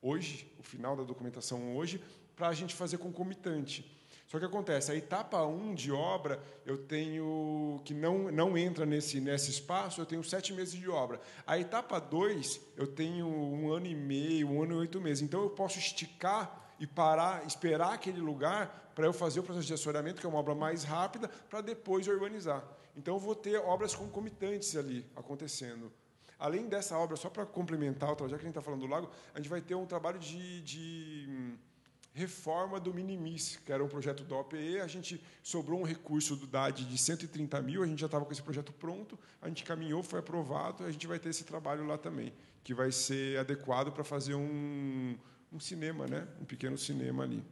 hoje, o final da documentação hoje, para a gente fazer concomitante. Só que acontece, a etapa 1 de obra, eu tenho, que não, não entra nesse, nesse espaço, eu tenho sete meses de obra. A etapa 2, eu tenho um ano e meio, um ano e oito meses. Então, eu posso esticar e parar, esperar aquele lugar para eu fazer o processo de assessoramento, que é uma obra mais rápida, para depois urbanizar. Então, eu vou ter obras concomitantes ali acontecendo. Além dessa obra, só para complementar, já que a gente está falando do lago, a gente vai ter um trabalho de, de reforma do Minimis, que era um projeto do OPE. A gente sobrou um recurso do DAD de 130 mil, a gente já estava com esse projeto pronto, a gente caminhou, foi aprovado, a gente vai ter esse trabalho lá também, que vai ser adequado para fazer um, um cinema, né? um pequeno cinema ali.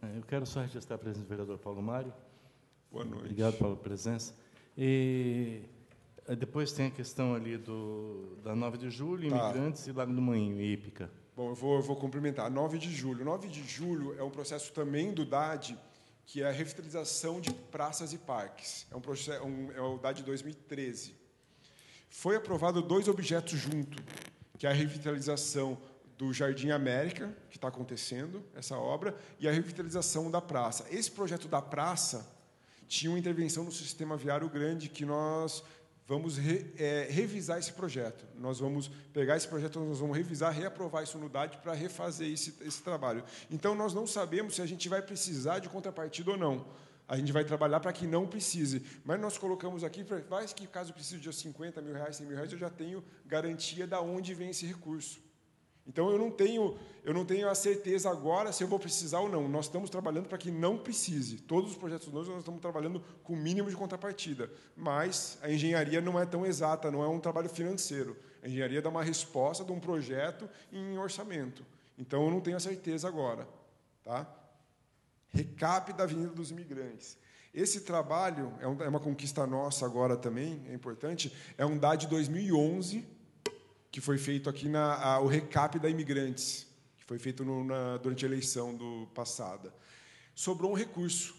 É, eu quero só registrar a presença do vereador Paulo Mário. Boa noite. Obrigado pela presença. E eh, depois tem a questão ali do, da 9 de julho, tá. imigrantes e Lago do Moinho, e Ípica. Bom, eu vou, eu vou cumprimentar. 9 de julho. 9 de julho é um processo também do DAD, que é a revitalização de praças e parques. É, um processo, um, é o DAD 2013. Foi aprovado dois objetos junto, que é a revitalização do Jardim América, que está acontecendo, essa obra, e a revitalização da praça. Esse projeto da praça tinha uma intervenção no sistema viário grande que nós vamos re, é, revisar esse projeto. Nós vamos pegar esse projeto, nós vamos revisar, reaprovar isso no DAD para refazer esse, esse trabalho. Então, nós não sabemos se a gente vai precisar de contrapartida ou não. A gente vai trabalhar para que não precise. Mas nós colocamos aqui, vai que caso precise de 50 mil reais, 100 mil reais, eu já tenho garantia de onde vem esse recurso. Então eu não tenho, eu não tenho a certeza agora se eu vou precisar ou não. Nós estamos trabalhando para que não precise. Todos os projetos novos nós estamos trabalhando com o mínimo de contrapartida. Mas a engenharia não é tão exata, não é um trabalho financeiro. A engenharia dá uma resposta de um projeto em orçamento. Então, eu não tenho a certeza agora. Tá? Recap da Avenida dos Imigrantes. Esse trabalho é, é uma conquista nossa agora também, é importante. É um DAD 2011, que foi feito aqui na a, o recap da Imigrantes, que foi feito no, na, durante a eleição do passada. Sobrou um recurso,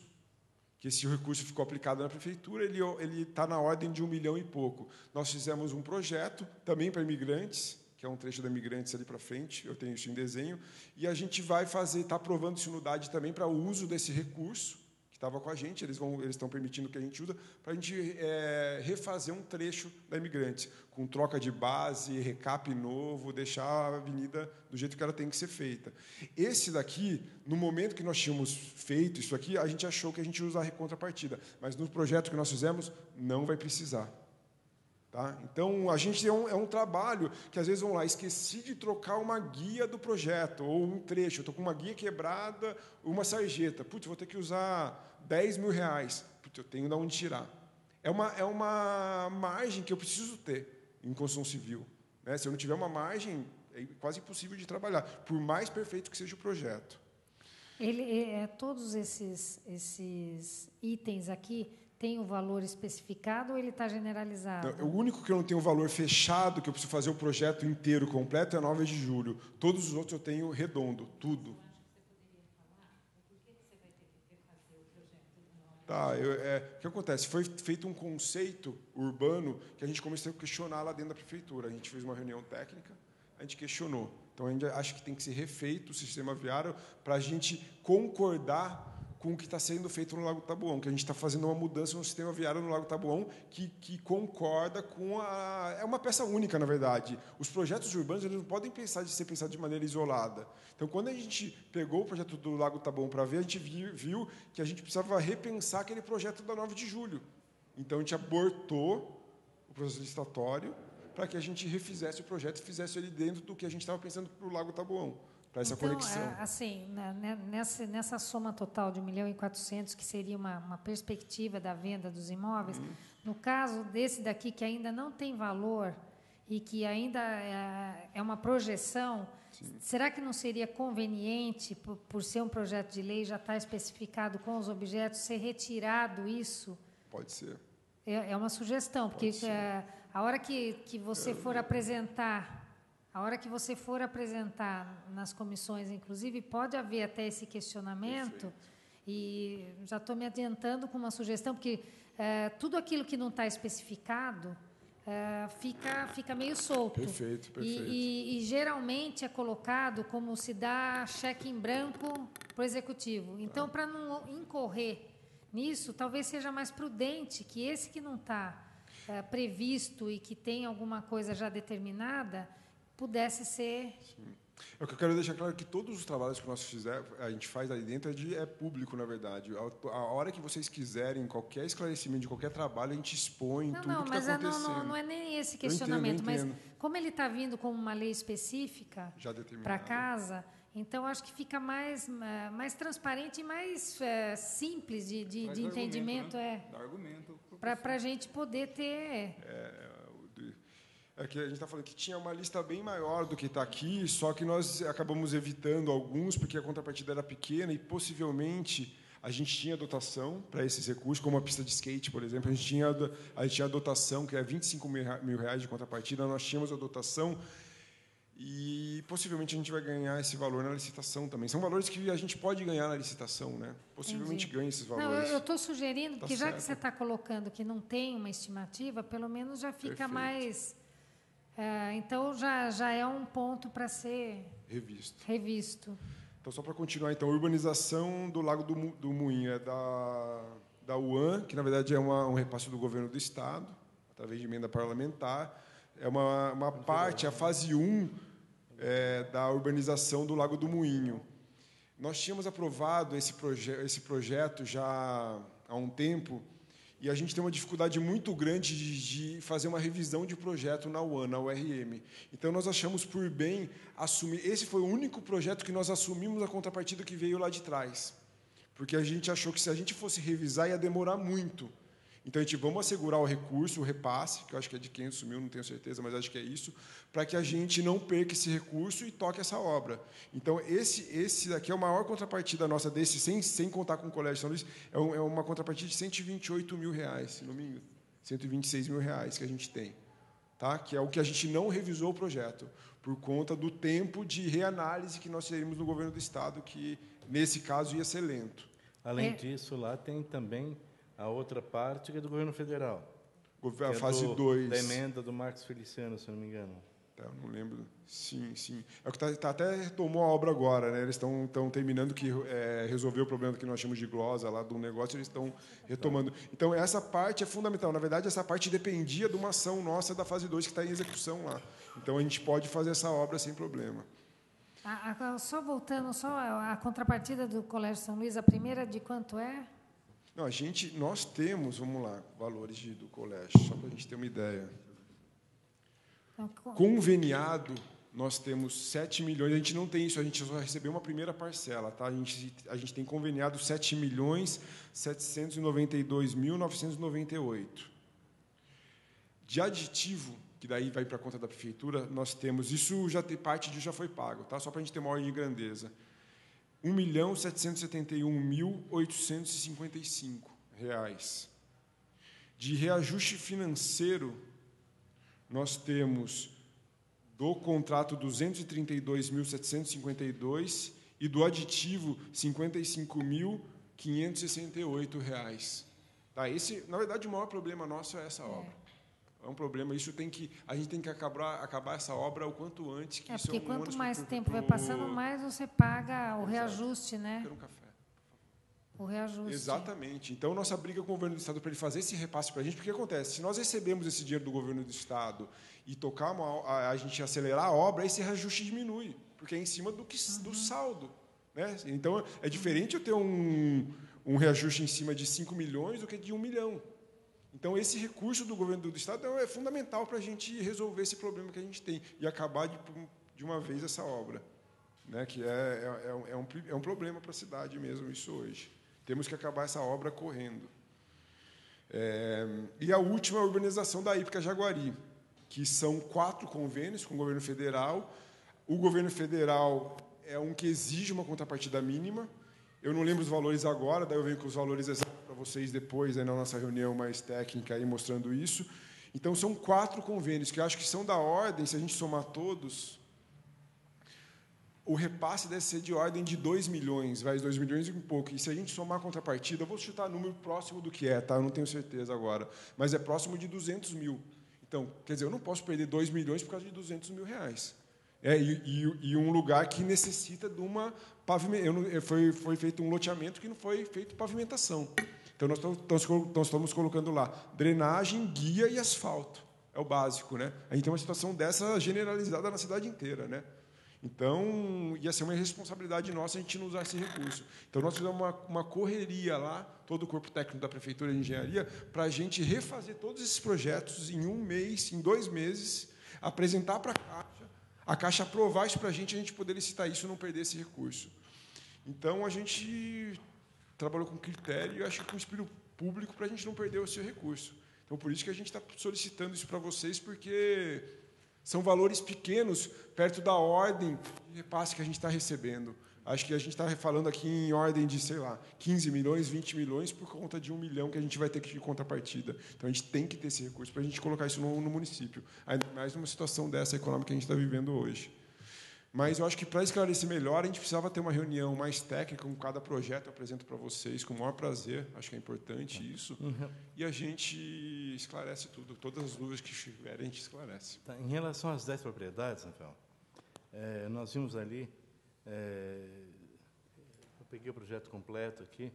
que esse recurso ficou aplicado na prefeitura, ele está na ordem de um milhão e pouco. Nós fizemos um projeto também para imigrantes, que é um trecho da Imigrantes ali para frente, eu tenho isso em desenho, e a gente vai fazer, está aprovando isso no DAD também para o uso desse recurso, estava com a gente, eles vão, eles estão permitindo que a gente usa para a gente é, refazer um trecho da Imigrantes, com troca de base, recap novo, deixar a avenida do jeito que ela tem que ser feita. Esse daqui, no momento que nós tínhamos feito isso aqui, a gente achou que a gente usa a contrapartida, mas no projeto que nós fizemos não vai precisar. Tá? Então, a gente é um, é um, trabalho que, às vezes, vão lá, esqueci de trocar uma guia do projeto, ou um trecho, estou com uma guia quebrada, uma sarjeta. Putz, vou ter que usar 10 mil reais. Porque eu tenho de onde tirar. É uma, é uma margem que eu preciso ter em construção civil. Né? Se eu não tiver uma margem, é quase impossível de trabalhar, por mais perfeito que seja o projeto. Ele, é, é todos esses, esses itens aqui têm o valor especificado ou ele está generalizado? Não, o único que eu não tenho o valor fechado, que eu preciso fazer o projeto inteiro, completo, é 9 de julho. Todos os outros eu tenho redondo, tudo. Tá, eu, é, o que acontece? Foi feito um conceito urbano que a gente começou a questionar lá dentro da prefeitura. A gente fez uma reunião técnica, a gente questionou. Então, a gente acha que tem que ser refeito o sistema viário para a gente concordar com o que está sendo feito no Lago Tabuão, que a gente está fazendo uma mudança no sistema viário no Lago Tabuão que, que concorda com a... É uma peça única, na verdade. Os projetos urbanos eles não podem pensar de ser pensados de maneira isolada. Então, quando a gente pegou o projeto do Lago Tabuão para ver, a gente viu, viu que a gente precisava repensar aquele projeto da 9 de julho. Então, a gente abortou o processo licitatório para que a gente refizesse o projeto e fizesse ele dentro do que a gente estava pensando para o Lago Tabuão para essa então, conexão. Assim, nessa, nessa soma total de 1 milhão e 400, que seria uma, uma perspectiva da venda dos imóveis, uhum. no caso desse daqui que ainda não tem valor e que ainda é, é uma projeção, Sim. será que não seria conveniente, por, por ser um projeto de lei, já estar tá especificado com os objetos, ser retirado isso? Pode ser. É, é uma sugestão, porque é, a hora que, que você for apresentar a hora que você for apresentar nas comissões, inclusive, pode haver até esse questionamento. Perfeito. E já estou me adiantando com uma sugestão, porque é, tudo aquilo que não está especificado é, fica, fica meio solto. Perfeito, perfeito. E, e, e, geralmente é colocado como se dá cheque em branco para o executivo. Então, para não incorrer nisso, talvez seja mais prudente que esse que não está é, previsto e que tem alguma coisa já determinada pudesse ser. Sim. É o que eu quero deixar claro que todos os trabalhos que nós fizer, a gente faz ali dentro é, de, é público, na verdade. A, a, hora que vocês quiserem, qualquer esclarecimento de qualquer trabalho, a gente expõe não, tudo não, que está acontecendo. Não, não, não é nem esse questionamento, eu entendo, eu entendo. mas como ele está vindo como uma lei específica para casa, então acho que fica mais, mais transparente e mais é, simples de, de, de entendimento. Né? É, para a gente poder ter. É, é que a gente está falando que tinha uma lista bem maior do que está aqui, só que nós acabamos evitando alguns porque a contrapartida era pequena e possivelmente a gente tinha dotação para esses recursos, como a pista de skate, por exemplo, a gente tinha a, gente tinha a dotação que é 25 mil reais de contrapartida, nós tínhamos a dotação e possivelmente a gente vai ganhar esse valor na licitação também. São valores que a gente pode ganhar na licitação, né? Possivelmente ganhe esses valores. Não, eu estou sugerindo tá que já certo. que você está colocando que não tem uma estimativa, pelo menos já fica Perfeito. mais é, então já, já é um ponto para ser revisto. revisto. Então, só para continuar, então, a urbanização do Lago do, do Moinho é da, da UAN, que na verdade é uma, um repasse do governo do Estado, através de emenda parlamentar. É uma, uma parte, a fase 1 é, da urbanização do Lago do Moinho. Nós tínhamos aprovado esse, proje esse projeto já há um tempo, e a gente tem uma dificuldade muito grande de, de, fazer uma revisão de projeto na UAN, na URM. Então, nós achamos por bem assumir. Esse foi o único projeto que nós assumimos a contrapartida que veio lá de trás. Porque a gente achou que se a gente fosse revisar, ia demorar muito. Então, a gente vamos assegurar o recurso, o repasse, que eu acho que é de 500 mil, não tenho certeza, mas acho que é isso, para que a gente não perca esse recurso e toque essa obra. Então, esse, esse daqui é a maior contrapartida nossa desse, sem, sem contar com o Colégio São Luís, é, um, é uma contrapartida de 128 mil reais, se não me engano, 126 mil reais que a gente tem. Tá? Que é o que a gente não revisou o projeto, por conta do tempo de reanálise que nós teríamos no governo do Estado, que, nesse caso, ia ser lento. Além é. disso, lá tem também a outra parte que é do governo federal. A é fase 2. Da emenda do Marcos Feliciano, se não me engano. É, eu não lembro. Sim, sim. É o que tá, tá até retomou a obra agora, né? Eles estão estão terminando que é, resolver o problema que nós chamamos de glosa lá do negócio, eles estão retomando. Então essa parte é fundamental. Na verdade, essa parte dependia de uma ação nossa da fase 2 que está em execução lá. Então a gente pode fazer essa obra sem problema. A, a, só voltando, só a, a contrapartida do Colégio São Luís, a primeira de quanto é? Não, a gente, nós temos, vamos lá, valores de, do colégio, só para a gente ter uma ideia. Então, Conveniado, nós temos 7 milhões, a gente não tem isso, a gente só recebeu uma primeira parcela, tá? A gente, a gente tem conveniado 7 milhões 792.998. De aditivo, que daí vai para a conta da prefeitura, nós temos, isso já tem parte disso já foi pago, tá? Só para a gente ter uma ordem de grandeza. 1.771.855 reais. De reajuste financeiro, nós temos do contrato 232.752 e do aditivo 55.568 reais. Tá, esse, na verdade, o maior problema nosso é essa obra. É um problema. Isso tem que a gente tem que acabar, acabar essa obra o quanto antes. Que é porque é um quanto mais pro, tempo pro, vai passando, mais você paga o reajuste, né? Quero um café. O reajuste. Exatamente. Então, nossa briga com o governo do Estado para ele fazer esse repasse para a gente, porque acontece? Se nós recebemos esse dinheiro do governo do Estado e tocar uma, a, a, gente acelerar a obra, esse reajuste diminui, porque é em cima do, que, uhum. do saldo. Né? Então, é diferente eu ter um, um reajuste em cima de 5 milhões do que de 1 milhão. Então, esse recurso do governo do Estado é fundamental para a gente resolver esse problema que a gente tem e acabar de, de uma vez essa obra, né? que é, é, é, um, é um problema para a cidade mesmo, isso hoje. Temos que acabar essa obra correndo. É, e a última é a urbanização da Ípica Jaguari, que são quatro convênios com o governo federal. O governo federal é um que exige uma contrapartida mínima. Eu não lembro os valores agora, daí eu venho com os valores exatos para vocês depois, aí, na nossa reunião mais técnica, aí, mostrando isso. Então, são quatro convênios, que acho que são da ordem, se a gente somar todos, o repasse deve ser de ordem de 2 milhões, vai 2 milhões e um pouco. E se a gente somar a contrapartida, eu vou chutar número próximo do que é, tá? Eu não tenho certeza agora, mas é próximo de 200 mil. Então, quer dizer, eu não posso perder 2 milhões por causa de 200 mil reais. É, e, e, e, um lugar que necessita de uma pavimentação. Foi, foi feito um loteamento que não foi feito pavimentação. Então, nós estamos, colocando lá drenagem, guia e asfalto. É o básico. Né? A gente tem uma situação dessa generalizada na cidade inteira. Né? Então, ia ser uma responsabilidade nossa a gente não usar esse recurso. Então, nós fizemos uma, uma correria lá, todo o corpo técnico da Prefeitura de Engenharia, para a gente refazer todos esses projetos em um mês, em dois meses, apresentar para a Caixa, a Caixa aprovar isso para a gente, a gente poder licitar isso e não perder esse recurso. Então, a gente trabalhou com critério e acho que com espírito público para a gente não perder o seu recurso. Então, por isso que a gente está solicitando isso para vocês, porque são valores pequenos perto da ordem de repasse que a gente está recebendo. Acho que a gente está falando aqui em ordem de, sei lá, 15 milhões, 20 milhões por conta de um milhão que a gente vai ter que de contrapartida. Então, a gente tem que ter esse recurso para a gente colocar isso no, no município. Ainda mais numa situação dessa econômica que a gente está vivendo hoje. Mas eu acho que para esclarecer melhor, a gente precisava ter uma reunião mais técnica com cada projeto. Eu apresento para vocês com o maior prazer. Acho que é importante isso. Uhum. E a gente esclarece tudo. Todas as dúvidas que tiverem, a gente esclarece. Tá. Em relação às 10 propriedades, Rafael, é, nós vimos ali. É, eu peguei o projeto completo aqui.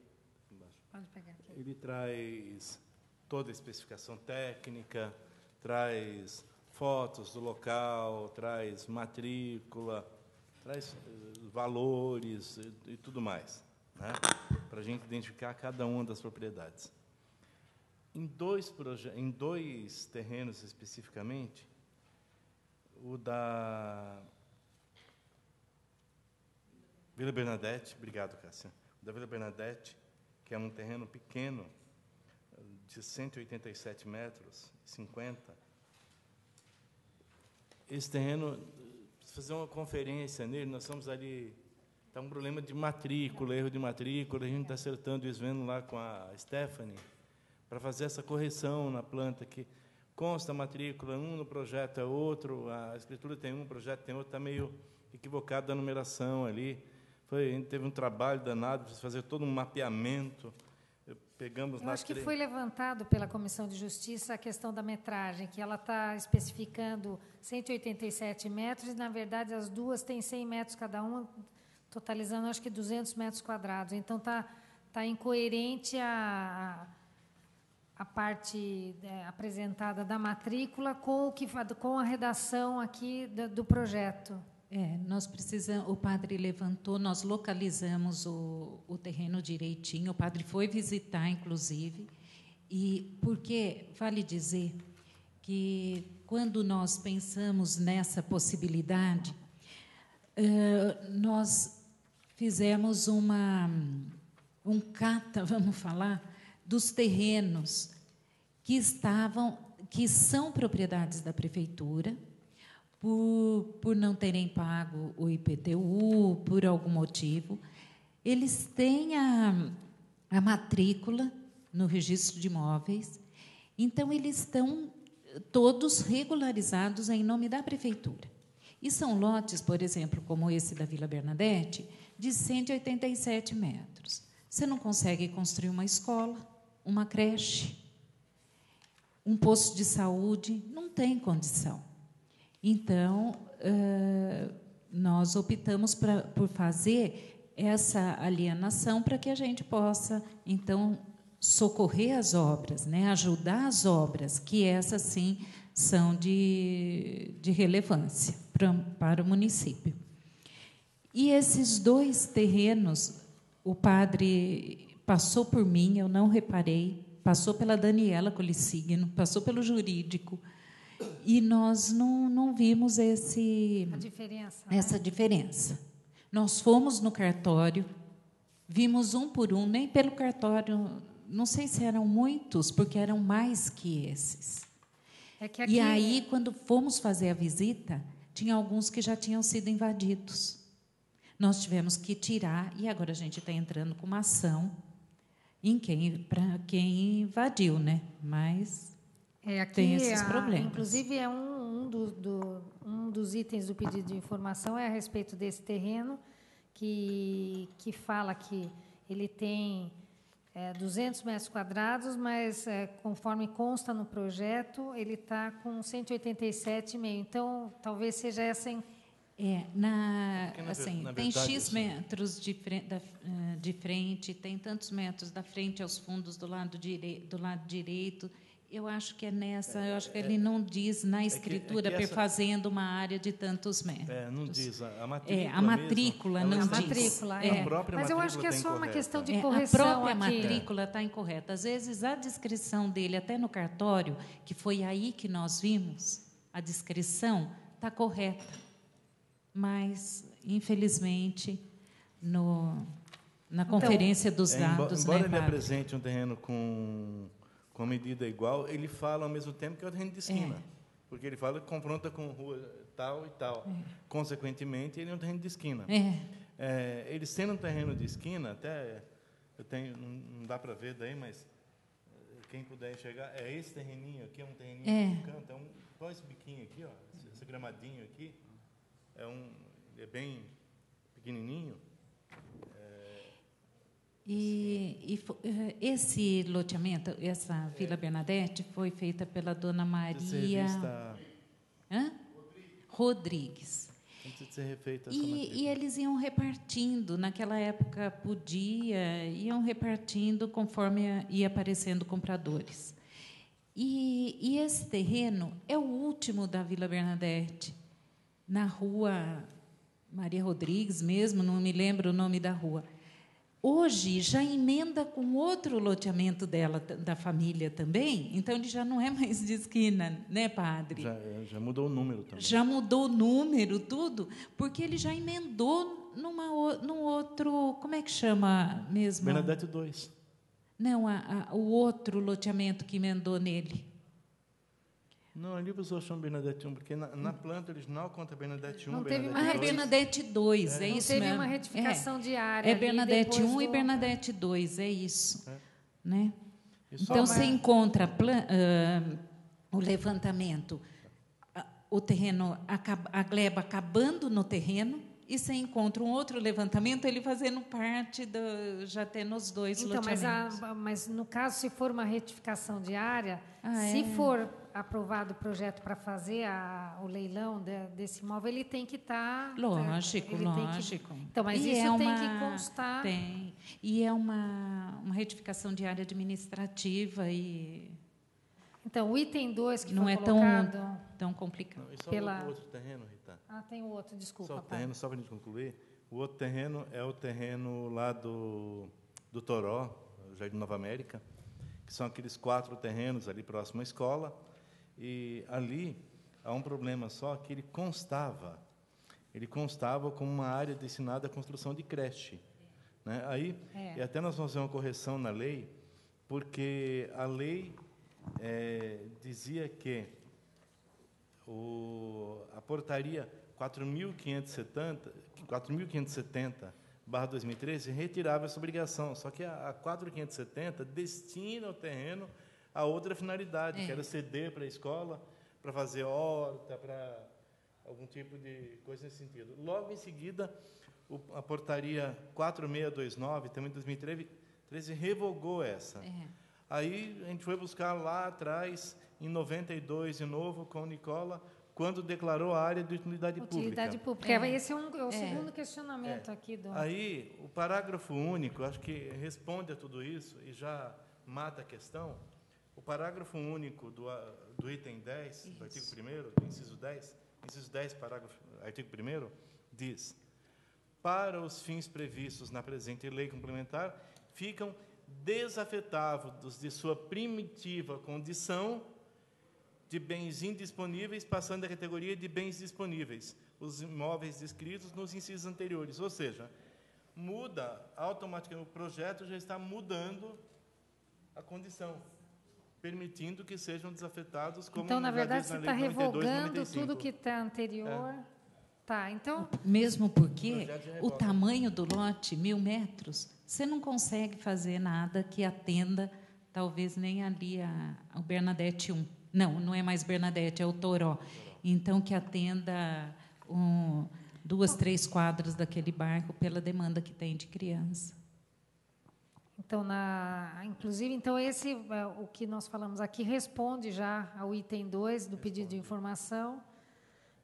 Pode pegar aqui. Ele traz toda a especificação técnica, traz fotos do local, traz matrícula, traz eh, valores e, tudo mais, né? para a gente identificar cada uma das propriedades. Em dois, em dois terrenos especificamente, o da Vila Bernadette, obrigado, Cássia. O da Vila Bernadette, que é um terreno pequeno, de 187 metros, 50. Esse terreno, fazer uma conferência nele, nós estamos ali, está um problema de matrícula, erro de matrícula, a gente está acertando isso, vendo lá com a Stephanie, para fazer essa correção na planta, que consta a matrícula, um no projeto é outro, a escritura tem um, o projeto tem outro, está meio equivocado a numeração ali. Foi, a gente teve um trabalho danado para fazer todo um mapeamento. Pegamos Eu acho que foi levantado pela Comissão de Justiça a questão da metragem, que ela está especificando 187 metros, e, na verdade, as duas têm 100 metros cada uma, totalizando, acho que, 200 metros quadrados. Então, está tá incoerente a, a parte é, apresentada da matrícula com, o que, com a redação aqui do, do projeto. É, nós precisamos. O padre levantou, nós localizamos o, o terreno direitinho. O padre foi visitar, inclusive, e porque vale dizer que quando nós pensamos nessa possibilidade, uh, nós fizemos uma um cata, vamos falar, dos terrenos que estavam, que são propriedades da prefeitura por, por não terem pago o IPTU, por algum motivo, eles têm a, a matrícula no registro de imóveis, então eles estão todos regularizados em nome da prefeitura. E são lotes, por exemplo, como esse da Vila Bernadette, de 187 metros. Você não consegue construir uma escola, uma creche, um posto de saúde, não tem condição. Então, nós optamos por fazer essa alienação para que a gente possa, então, socorrer as obras, né, ajudar as obras, que essas sim são de, de relevância pra, para o município. E esses dois terrenos, o padre passou por mim, eu não reparei, passou pela Daniela Colissigno, passou pelo jurídico, e nós não, não vimos esse, diferença, essa né? diferença. Nós fomos no cartório, vimos um por um, nem pelo cartório, não sei se eram muitos, porque eram mais que esses. É que aqui... E aí, quando fomos fazer a visita, tinha alguns que já tinham sido invadidos. Nós tivemos que tirar, e agora a gente está entrando com uma ação em quem para quem invadiu, né? Mas é, aqui, tem esses problemas. inclusive, é um, um, do, do, um dos itens do pedido de informação é a respeito desse terreno, que, que fala que ele tem é, 200 metros quadrados, mas, é, conforme consta no projeto, ele está com 187,5. Então, talvez seja essa é, na, Porque, na assim, na tem X assim. metros de frente, da, eh, de frente, tem tantos metros da frente aos fundos do lado, dire, do lado direito, eu acho que é nessa, eu acho que ele não diz na escritura, é que, é que essa, perfazendo uma área de tantos metros. É, não diz. A matrícula, é, a matrícula mesmo, não diz. A matrícula, é. A Mas eu acho que é só uma questão de correção. É, a própria aqui. matrícula está incorreta. Às vezes, a descrição dele, até no cartório, que foi aí que nós vimos, a descrição está correta. Mas, infelizmente, no, na então, conferência dos é, dados. Embora, né, ele apresente um terreno com com medida igual, ele fala ao mesmo tempo que é o terreno de esquina. É. Porque ele fala que confronta com rua tal e tal. É. Consequentemente, ele é um terreno de esquina. É. É, ele sendo um terreno de esquina, até eu tenho, não, não dá para ver daí, mas eh, quem puder enxergar, é esse terreninho aqui, é um terreninho é. no canto, é um, qual esse biquinho aqui, ó, esse, esse gramadinho aqui, é um, é bem pequenininho. E, e, eh, esse loteamento, essa Vila Bernadette, foi feita pela dona Maria Hã? Rodrigues. E, e, eles iam repartindo, naquela época podia, iam repartindo conforme ia aparecendo compradores. E, e esse terreno é o último da Vila Bernadette, na rua Maria Rodrigues mesmo, não me lembro o nome da rua. Hoje já emenda com outro loteamento dela, da família também, então ele já não é mais de esquina, né, padre? Já, é, já mudou o número também. Já mudou o número, tudo, porque ele já emendou numa, num outro. Como é que chama mesmo? Bernadette 2. Não, a, a, o outro loteamento que emendou nele. Não, ali usou São Bernadette 1, porque na, na planta original conta Bernadette 1, Não Bernadette teve Ah, é 2. Bernadette 2, é, É. Não isso teve mesmo. uma retificação é. de área. É Bernadette depois 1 e do- Bernadette 2, é isso. É. Né? E só- Então, você encontra plan- ah, o levantamento, o terreno, a gleba acabando no terreno, e você encontra um outro levantamento, ele fazendo parte, do, já tendo os dois Então, mas, loteamentos. a- mas no caso, se for uma retificação de área, Ah, se é? for aprovado o projeto para fazer a- o leilão de- desse imóvel, ele tem que estar. Lógico, ele tem que- lógico. então, mas E isso é tem uma- que constar. Tem. E é uma, uma retificação de área administrativa e Então, o item 2 que não foi é tão, colocado. tão complicado. Não, e só pela- o outro terreno, Rita? Ah, tem o outro, desculpa. Só o pai. terreno, só para a gente concluir. O outro terreno é o terreno lá do, do Toró, Jardim Nova América, que são aqueles quatro terrenos ali próximo à escola. E ali há um problema só que ele constava, ele constava como uma área destinada à construção de creche. Né? Aí, É. e até nós vamos fazer uma correção na lei, porque a lei eh, dizia que o, a portaria 4.570, 4.570 barra 2013 retirava essa obrigação, só que a, a 4.570 destina o terreno a outra finalidade, É. que era ceder para a escola, para fazer horta, para algum tipo de coisa nesse sentido. Logo em seguida, o- a portaria 4629, também de 2013, revogou essa. É. Aí a gente foi buscar lá atrás, em 92, de novo, com o Nicola, quando declarou a área de utilidade, Utilidade pública. pública. Esse é, um, é o É. segundo questionamento aqui do. Aí, o parágrafo único, acho que responde a tudo isso e já mata a questão. O parágrafo único do, do item 10, do artigo 1 do inciso 10, inciso 10, parágrafo, artigo 1 diz: Para os fins previstos na presente lei complementar, ficam desafetados de sua primitiva condição de bens indisponíveis, passando à categoria de bens disponíveis, os imóveis descritos nos incisos anteriores. Ou seja, muda automaticamente, o projeto já está mudando a condição, permitindo que sejam desafetados como então, na verdade, você está Lei 92, revogando 95. tudo que está anterior. Tá, então. Mesmo porque já o tamanho do lote, mil metros, você não consegue fazer nada que atenda, talvez nem ali a, o Bernadette 1. Não, não é mais Bernadette, é o Toró. Então, que atenda um, duas, três quadras daquele barco pela demanda que tem de criança. Então, na, inclusive, então esse é, o que nós falamos aqui responde já ao item 2 do pedido de informação,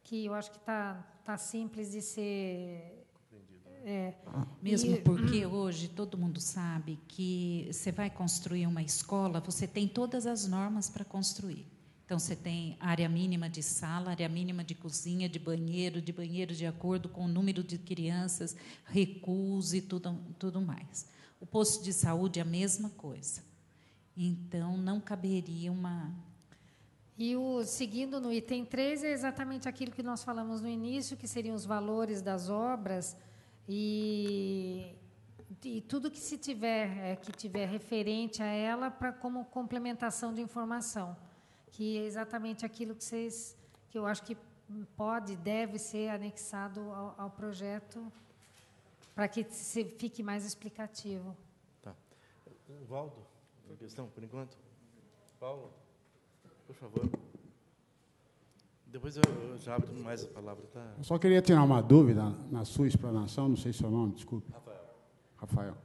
que eu acho que está tá simples de ser. É, Mesmo porque hoje todo mundo sabe que você vai construir uma escola, você tem todas as normas para construir. Então, você tem área mínima de sala, área mínima de cozinha, de banheiro, de banheiro de acordo com o número de crianças, recuos e tudo, tudo mais. O posto de saúde, a mesma coisa. Então, não caberia uma. E o seguindo no item 3 é exatamente aquilo que nós falamos no início, que seriam os valores das obras e, e tudo que se tiver é, que tiver referente a ela para como complementação de informação, que é exatamente aquilo que vocês que eu acho que pode deve ser anexado ao, ao projeto para que se fique mais explicativo. Tá. Valdo, uma questão, por enquanto? Paulo, por favor. Depois eu, eu já abro mais a palavra, tá? Eu só queria tirar uma dúvida na sua explanação, não sei seu nome, desculpe. Rafael. Rafael.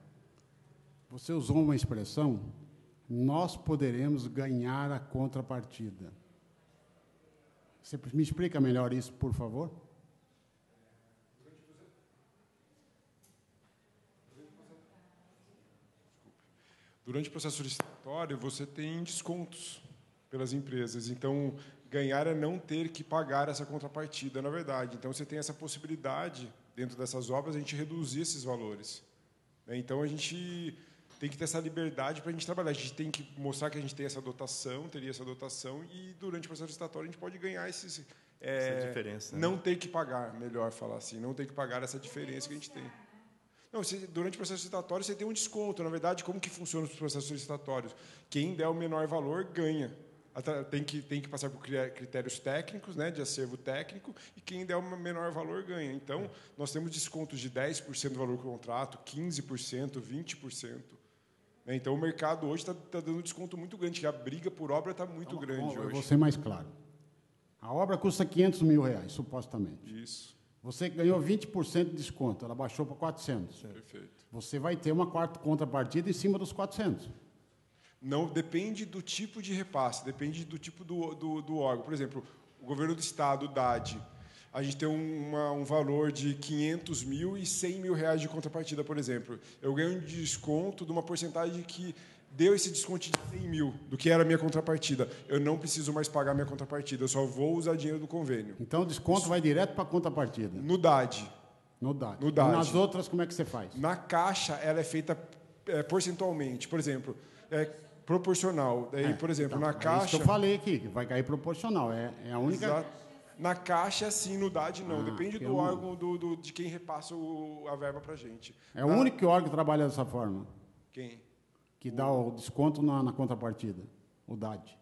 Você usou uma expressão, nós poderemos ganhar a contrapartida. Você me explica melhor isso, por favor? Durante o processo licitatório, você tem descontos pelas empresas. Então, ganhar é não ter que pagar essa contrapartida, na verdade. Então, você tem essa possibilidade, dentro dessas obras, a gente reduzir esses valores. né? Então, a gente tem que ter essa liberdade para a gente trabalhar. A gente tem que mostrar que a gente tem essa dotação, teria essa dotação, e durante o processo licitatório a gente pode ganhar esses... é, Essa diferença, né? Não ter que pagar, melhor falar assim, não ter que pagar essa diferença que a gente tem. Não, você, durante o processo licitatório você tem um desconto. Na verdade, como que funciona os processos licitatórios? Quem der o menor valor ganha. Tem que, tem que passar por critérios técnicos, né, de acervo técnico, e quem der o menor valor ganha. Então, nós temos descontos de 10% do valor do contrato, 15%, 20%. Né? Então, o mercado hoje está tá dando um desconto muito grande, que a briga por obra está muito então, grande eu hoje. vou ser mais claro. A obra custa 500 mil reais, supostamente. Isso. Você ganhou 20% de desconto, ela baixou para 400. Perfeito. Você vai ter uma quarta contrapartida em cima dos 400. Não depende do tipo de repasse, depende do tipo do, do, do órgão. Por exemplo, o governo do estado, o DAD, a gente tem uma, um valor de 500 mil e 100 mil reais de contrapartida, por exemplo. Eu ganho um desconto de uma porcentagem que deu esse desconto de 100 mil, do que era a minha contrapartida. Eu não preciso mais pagar minha contrapartida, eu só vou usar dinheiro do convênio. Então o desconto Isso. vai direto para a contrapartida? No DAD. No DAD. No DAD. E nas outras, como é que você faz? Na caixa, ela é feita é, porcentualmente. Por exemplo, é proporcional. Daí, é, por exemplo, então, na caixa. É isso que eu falei aqui, que vai cair proporcional. É, é a única. Exato. Na caixa, sim, no DAD, não. Ah, Depende do órgão, do, do, de quem repassa o, a verba para a gente. É o único órgão que trabalha dessa forma. Quem? Que dá o desconto na, na contrapartida, o DAD.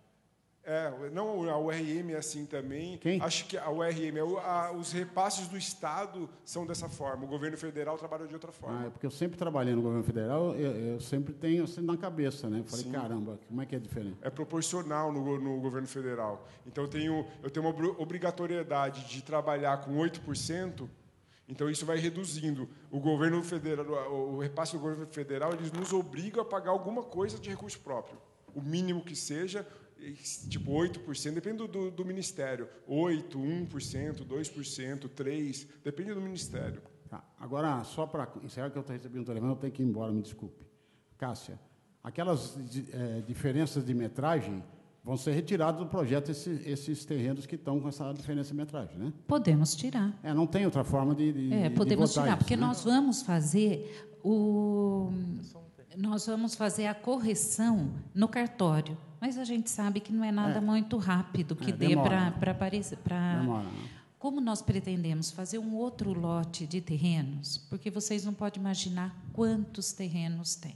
É, não, a URM é assim também. Quem? Acho que a URM, é a, os repasses do Estado são dessa forma. O governo federal trabalha de outra forma. Ah, é porque eu sempre trabalhei no governo federal, eu, eu sempre tenho assim na cabeça, né? falei, Sim. caramba, como é que é diferente? É proporcional no, no governo federal. Então, eu tenho, eu tenho uma obrigatoriedade de trabalhar com 8%, então isso vai reduzindo. O governo federal, o repasse do governo federal, eles nos obrigam a pagar alguma coisa de recurso próprio, o mínimo que seja, tipo 8%, depende do, do ministério. 8, 1%, 2%, 3%, depende do ministério. Tá. Agora, só para encerrar que eu estou recebendo um telefone, eu tenho que ir embora, me desculpe. Cássia, aquelas é, diferenças de metragem vão ser retirados do projeto esses, esses, terrenos que estão com essa diferença de metragem, né? Podemos tirar. É, não tem outra forma de, de É, podemos de tirar, isso, porque né? nós vamos fazer o nós vamos fazer a correção no cartório, mas a gente sabe que não é nada é. muito rápido que é, dê para aparecer para como nós pretendemos fazer um outro lote de terrenos, porque vocês não podem imaginar quantos terrenos tem.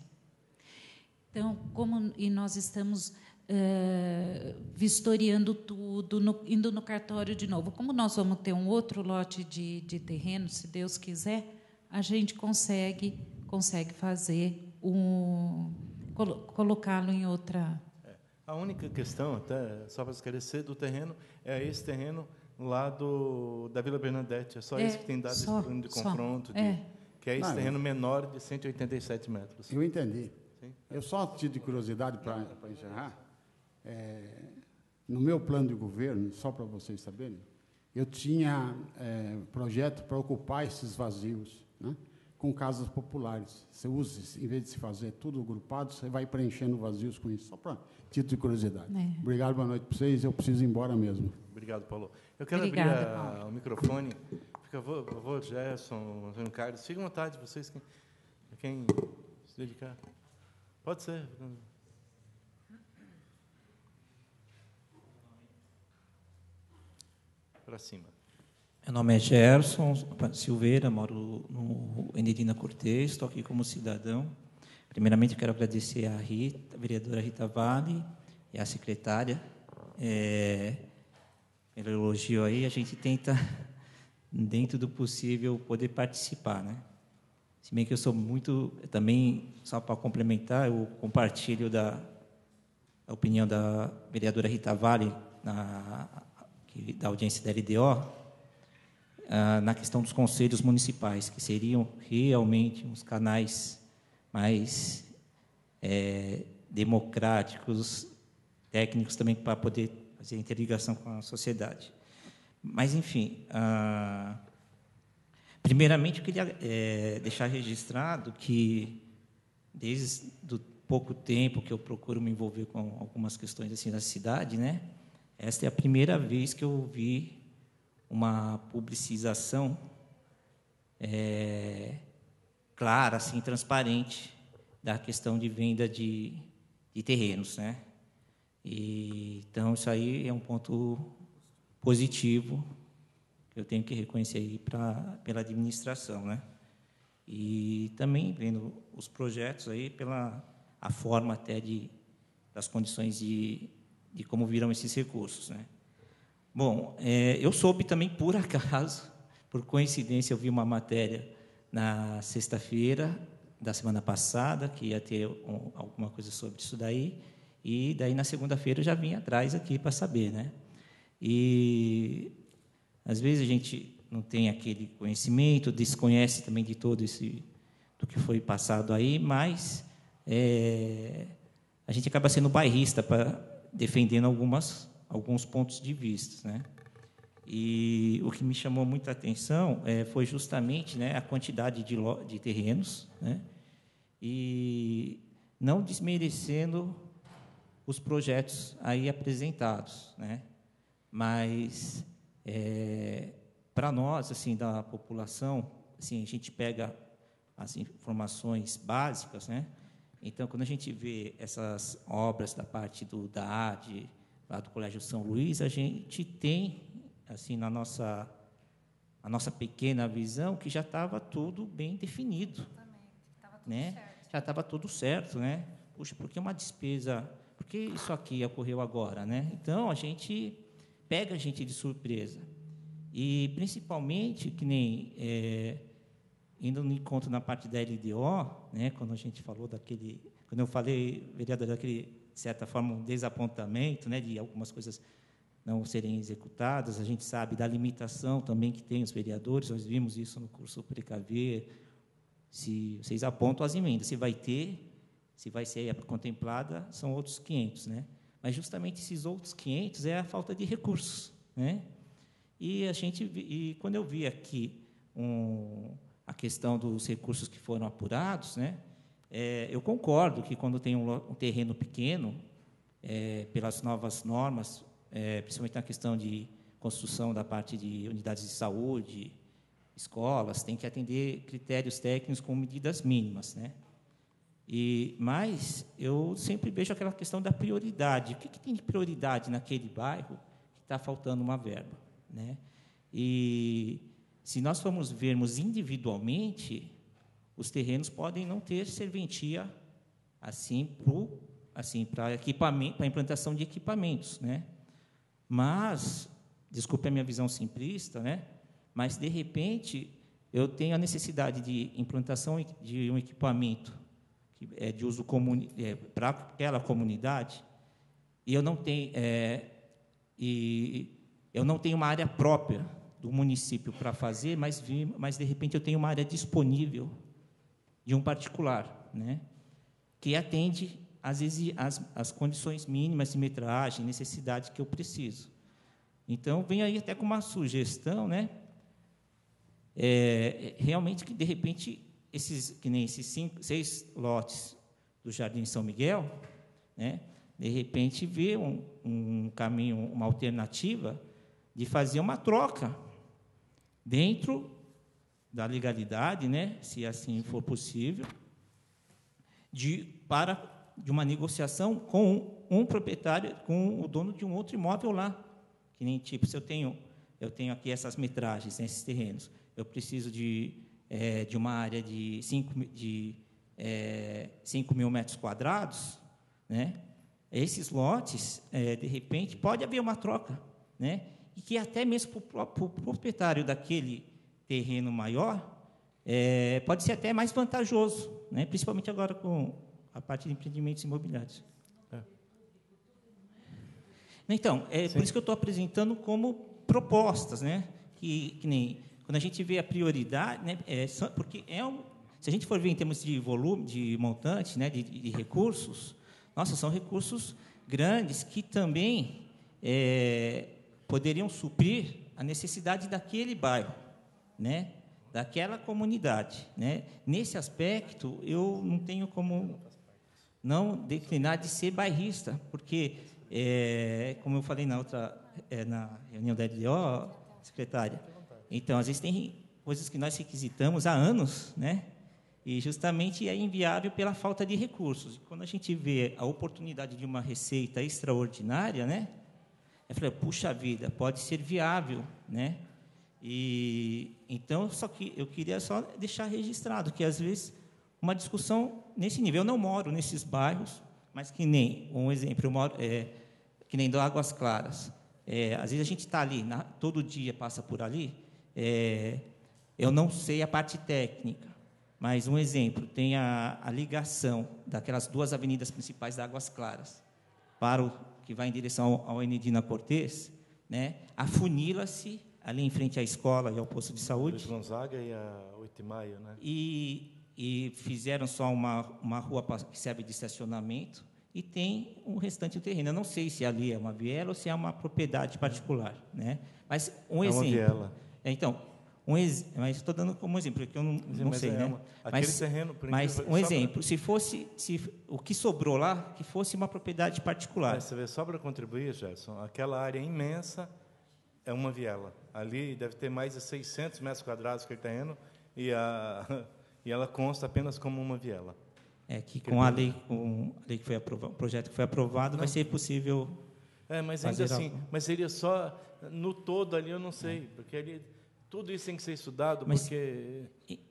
Então, como e nós estamos uh, vistoriando tudo, no, indo no cartório de novo. Como nós vamos ter um outro lote de, de terreno, se Deus quiser, a gente consegue, consegue fazer um. Colo, colocá-lo em outra. É, a única questão, até só para esclarecer, do terreno é esse terreno lá do, da Vila Bernadette. É só é, esse que tem dado só, esse plano de confronto, de, é. que é esse Não, terreno menor de 187 metros. Eu entendi. Sim. Eu só tive de curiosidade para encerrar. É, no meu plano de governo, só para vocês saberem, eu tinha é, projeto para ocupar esses vazios né, com casas populares. Você usa, em vez de se fazer tudo agrupado, você vai preenchendo vazios com isso, só para título de curiosidade. É. Obrigado, boa noite para vocês. Eu preciso ir embora mesmo. Obrigado, Paulo. Eu quero Obrigada, abrir a, o microfone. Favor, por favor, Gerson, Antônio Carlos, fiquem à vontade, vocês, quem, quem se dedicar. Pode ser. Para cima. Meu nome é Gerson Silveira, moro no Enedina Cortez, estou aqui como cidadão. Primeiramente, quero agradecer à Rita, a vereadora Rita Vale e à secretária é, pelo elogio aí. A gente tenta, dentro do possível, poder participar, né? Se bem que eu sou muito, também, só para complementar, eu compartilho da, da opinião da vereadora Rita Vale na que, da audiência da LDO, ah, na questão dos conselhos municipais, que seriam realmente uns canais mais é, democráticos, técnicos também para poder fazer interligação com a sociedade. Mas, enfim, ah, primeiramente eu queria é, deixar registrado que, desde o pouco tempo que eu procuro me envolver com algumas questões assim da cidade, né, esta é a primeira vez que eu vi uma publicização é, clara, assim, transparente da questão de venda de, de terrenos, né? E, então isso aí é um ponto positivo que eu tenho que reconhecer aí pra, pela administração, né? E também vendo os projetos aí pela a forma até de das condições de, de como viram esses recursos, né? Bom, é, eu soube também por acaso, por coincidência, eu vi uma matéria na sexta-feira da semana passada que ia ter um, alguma coisa sobre isso daí e daí na segunda-feira eu já vim atrás aqui para saber, né? E às vezes a gente não tem aquele conhecimento, desconhece também de todo esse do que foi passado aí, mas é, a gente acaba sendo bairrista para defendendo algumas alguns pontos de vista, né? E o que me chamou muita atenção é, foi justamente né, a quantidade de, de terrenos, né? E não desmerecendo os projetos aí apresentados, né? Mas é, para nós, assim, da população, assim, a gente pega as informações básicas, né? Então, quando a gente vê essas obras da parte do da AD, lá do Colégio São Luís, a gente tem, assim, na nossa a nossa pequena visão, que já estava tudo bem definido, Exatamente. né? Certo. Já estava tudo certo, né? Puxa, por que uma despesa? Por que isso aqui ocorreu agora, né? Então a gente pega a gente de surpresa e principalmente que nem é, indo no encontro na parte da LDO, né? Quando a gente falou daquele, quando eu falei, vereador, daquele de certa forma, um desapontamento né, de algumas coisas não serem executadas. A gente sabe da limitação também que tem os vereadores, nós vimos isso no curso Precaver. Se vocês apontam as emendas, se vai ter, se vai ser contemplada, são outros 500. Né? Mas justamente esses outros 500 é a falta de recursos. Né? E, a gente, e quando eu vi aqui um, a questão dos recursos que foram apurados, né? É, eu concordo que quando tem um, um terreno pequeno, é, pelas novas normas, é, principalmente na questão de construção da parte de unidades de saúde, escolas, tem que atender critérios técnicos com medidas mínimas, né? E mas eu sempre vejo aquela questão da prioridade. O que, que tem de prioridade naquele bairro que está faltando uma verba, né? E se nós formos vermos individualmente, os terrenos podem não ter serventia assim para assim equipamento, para implantação de equipamentos, né? Mas, desculpe a minha visão simplista, né? Mas de repente eu tenho a necessidade de implantação de um equipamento que é de uso comum é, para aquela comunidade e eu não tenho é, e eu não tenho uma área própria do município para fazer, mas, mas de repente eu tenho uma área disponível de um particular, né? que atende às vezes as, as condições mínimas de metragem, necessidade que eu preciso. Então, vem aí até com uma sugestão, né? É, realmente que de repente esses que nem esses cinco, seis lotes do Jardim São Miguel, né? De repente ver um, um caminho, uma alternativa de fazer uma troca dentro da legalidade, né, se assim for possível, de para de uma negociação com um proprietário, com o dono de um outro imóvel lá, que nem tipo, se eu tenho eu tenho aqui essas metragens nesses terrenos, eu preciso de é, de uma área de 5 de é, mil metros quadrados, né? Esses lotes, é, de repente, pode haver uma troca, né? E que até mesmo para o proprietário daquele terreno maior, é, pode ser até mais vantajoso, né? principalmente agora com a parte de empreendimentos imobiliários. É. Então, é Sim. por isso que eu estou apresentando como propostas, né? que, que nem quando a gente vê a prioridade, né? É, porque é um, se a gente for ver em termos de volume, de montante, né? de, de recursos, nossa, são recursos grandes que também é, poderiam suprir a necessidade daquele bairro né, daquela comunidade. Né? Nesse aspecto, eu não tenho como não declinar de ser bairrista, porque, é, como eu falei na outra é, na reunião da LDO, secretária, então, às vezes tem coisas que nós requisitamos há anos, né? E justamente é inviável pela falta de recursos. Quando a gente vê a oportunidade de uma receita extraordinária, né? Eu falei, puxa vida, pode ser viável, né? E então, só que eu queria só deixar registrado que às vezes uma discussão nesse nível. Eu não moro nesses bairros, mas que nem um exemplo, eu moro é, que nem do Águas Claras. É, às vezes a gente está ali, na, todo dia passa por ali. É, eu não sei a parte técnica, mas um exemplo tem a, a ligação daquelas duas avenidas principais da Águas Claras para o que vai em direção ao, Enedina Cortês, né? Afunila-se ali em frente à escola e ao posto de saúde. Luiz Gonzaga e a 8 de maio, né? E, e fizeram só uma, uma rua que serve de estacionamento e tem o restante do terreno. Eu não sei se ali é uma viela ou se é uma propriedade particular, né? Mas um é exemplo. Uma viela. É, então, um ex, mas estou dando como exemplo, porque eu não, não mas sei, é né? Uma, mas, terreno, mas um exemplo, se fosse, se o que sobrou lá, que fosse uma propriedade particular. Mas você vê, só para contribuir, Gerson, aquela área imensa é uma viela. Ali deve ter mais de 600 metros quadrados aquele terreno e, a, e ela consta apenas como uma viela. É que com a lei, com a lei que foi aprovado, o projeto que foi aprovado, não. vai ser possível. É, mas ainda assim, algo. mas seria só no todo ali, eu não sei, é. porque ali tudo isso tem que ser estudado, mas, porque.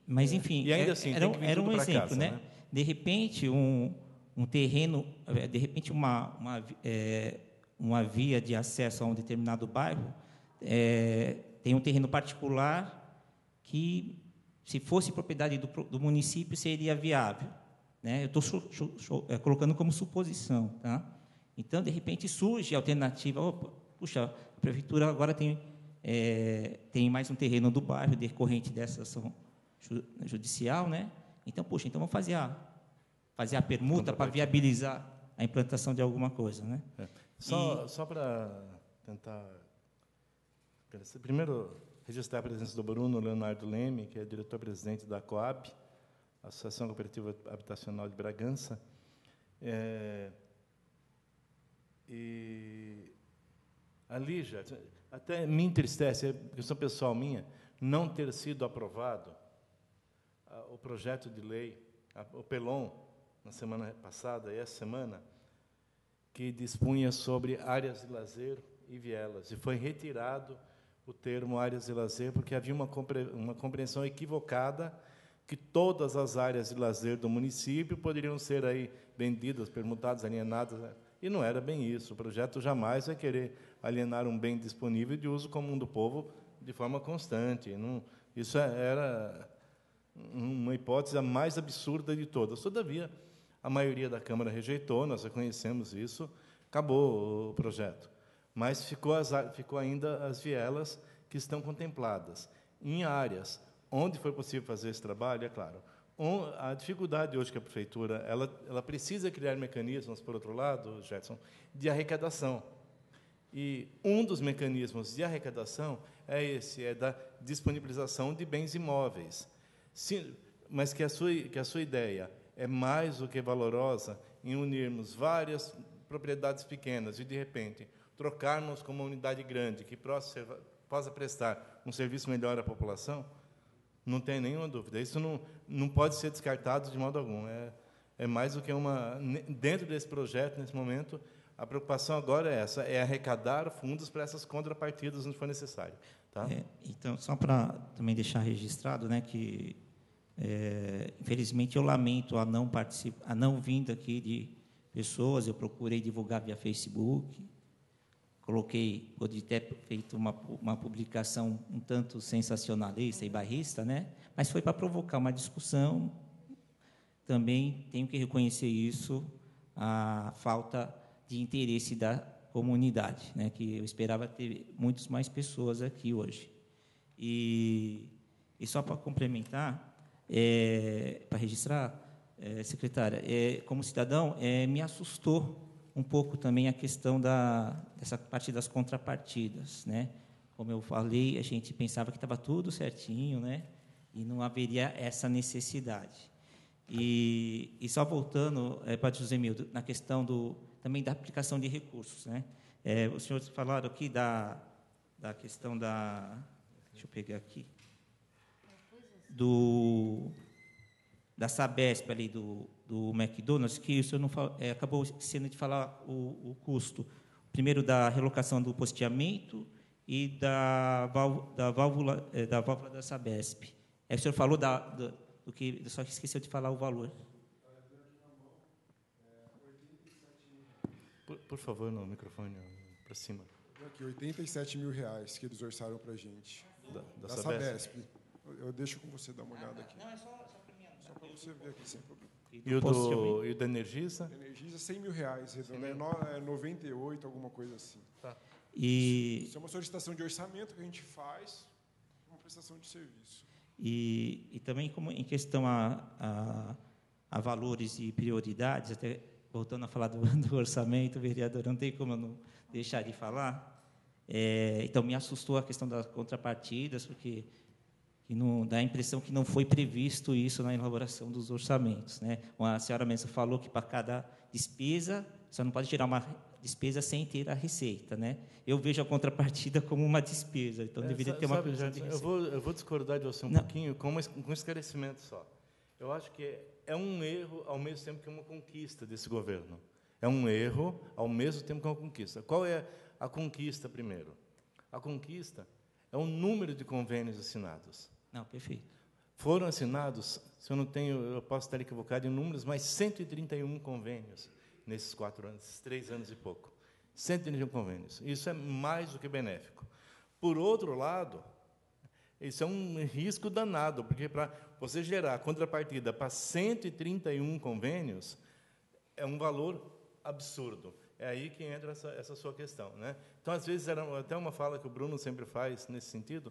Mas enfim, e ainda assim, era, era um exemplo, casa, né? né? De repente um, um terreno, de repente uma uma, é, uma via de acesso a um determinado bairro é, tem um terreno particular que, se fosse propriedade do, do município, seria viável. Né? Eu estou é, colocando como suposição. Tá? Então, de repente, surge a alternativa. Opa, puxa, a prefeitura agora tem, é, tem mais um terreno do bairro decorrente dessa ação judicial. Né? Então, puxa, então vamos fazer a, fazer a permuta para viabilizar a implantação de alguma coisa. Né? É. Só, e, só para tentar. Primeiro, registrar a presença do Bruno Leonardo Leme, que é diretor-presidente da Coab, Associação Cooperativa Habitacional de Bragança. É, e ali já, até me entristece, é questão pessoal minha, não ter sido aprovado a, o projeto de lei, a, o PELON, na semana passada e essa semana, que dispunha sobre áreas de lazer e vielas. E foi retirado o termo áreas de lazer porque havia uma, uma compreensão equivocada que todas as áreas de lazer do município poderiam ser aí vendidas, permutadas, alienadas. E não era bem isso. O projeto jamais vai querer alienar um bem disponível de uso comum do povo de forma constante. Não, isso é, era uma hipótese a mais absurda de todas. Todavia, a maioria da Câmara rejeitou, nós reconhecemos isso, acabou o projeto. Mas ficou, as, ficou ainda as vielas que estão contempladas em áreas onde foi possível fazer esse trabalho, é claro. A dificuldade hoje que a prefeitura ela, ela precisa criar mecanismos, por outro lado, Jetson, de arrecadação. E um dos mecanismos de arrecadação é esse, é da disponibilização de bens imóveis. Sim, mas que a sua que a sua ideia é mais do que valorosa em unirmos várias propriedades pequenas e de repente trocarmos com uma unidade grande que possa, possa prestar um serviço melhor à população, não tem nenhuma dúvida. Isso não, não pode ser descartado de modo algum. É, é mais do que uma. Dentro desse projeto, nesse momento, a preocupação agora é essa: é arrecadar fundos para essas contrapartidas onde for necessário. Tá? É, então, só para também deixar registrado, né, que é, infelizmente eu lamento a não particip... a não vinda aqui de pessoas. Eu procurei divulgar via Facebook, coloquei, podia ter feito uma, uma publicação um tanto sensacionalista e barrista, né? mas foi para provocar uma discussão. Também tenho que reconhecer isso, a falta de interesse da comunidade, né? que eu esperava ter muitas mais pessoas aqui hoje. E, e só para complementar, é, para registrar, é, secretária, é, como cidadão, é, me assustou um pouco também a questão da, dessa parte das contrapartidas. Né? Como eu falei, a gente pensava que estava tudo certinho né? e não haveria essa necessidade. E, e só voltando, é, para José Mildo, na questão do, também da aplicação de recursos. Né? É, os senhores falaram aqui da, da questão da. Deixa eu pegar aqui. Do, da Sabesp ali, do, do McDonald's, que isso não é, acabou sendo de falar o, o, custo. Primeiro, da relocação do posteamento e da, da, válvula, é, da válvula da Sabesp. É, o senhor falou da, do, do que, só que esqueceu de falar o valor. Por, por favor, no microfone para cima. Aqui, 87 mil reais que eles orçaram para a gente. Da, da, da Sabesp. Sabesp. Eu deixo com você dar uma olhada aqui. Não, é só, só para mim. Só para você aqui, sem problema. E, o, do, e o da Energisa? Energisa, 100 mil reais. Redondo, é 98, alguma coisa assim. Tá. E... Isso é uma solicitação de orçamento que a gente faz, uma prestação de serviço. E, e também como em questão a, a, a, valores e prioridades, até voltando a falar do, do orçamento, vereador, não tem como eu não deixar de falar. É, então, me assustou a questão das contrapartidas, porque que não, dá a impressão que não foi previsto isso na elaboração dos orçamentos. Né? A senhora mesmo falou que para cada despesa, você não pode tirar uma despesa sem ter a receita, né? Eu vejo a contrapartida como uma despesa, então é, deveria ter uma sabe, de. Eu vou, eu vou discordar de você um Não. pouquinho com um esclarecimento só. Eu acho que é um erro ao mesmo tempo que uma conquista desse governo. É um erro ao mesmo tempo que uma conquista. Qual é a conquista primeiro? A conquista é o número de convênios assinados. Não, perfeito. Foram assinados, se eu não tenho, eu posso estar equivocado em números, mas 131 convênios nesses quatro anos, esses três anos e pouco. 131 convênios. Isso é mais do que benéfico. Por outro lado, isso é um risco danado, porque para você gerar contrapartida para 131 convênios, é um valor absurdo. É aí que entra essa, essa sua questão. Né? Então, às vezes, era até uma fala que o Bruno sempre faz nesse sentido,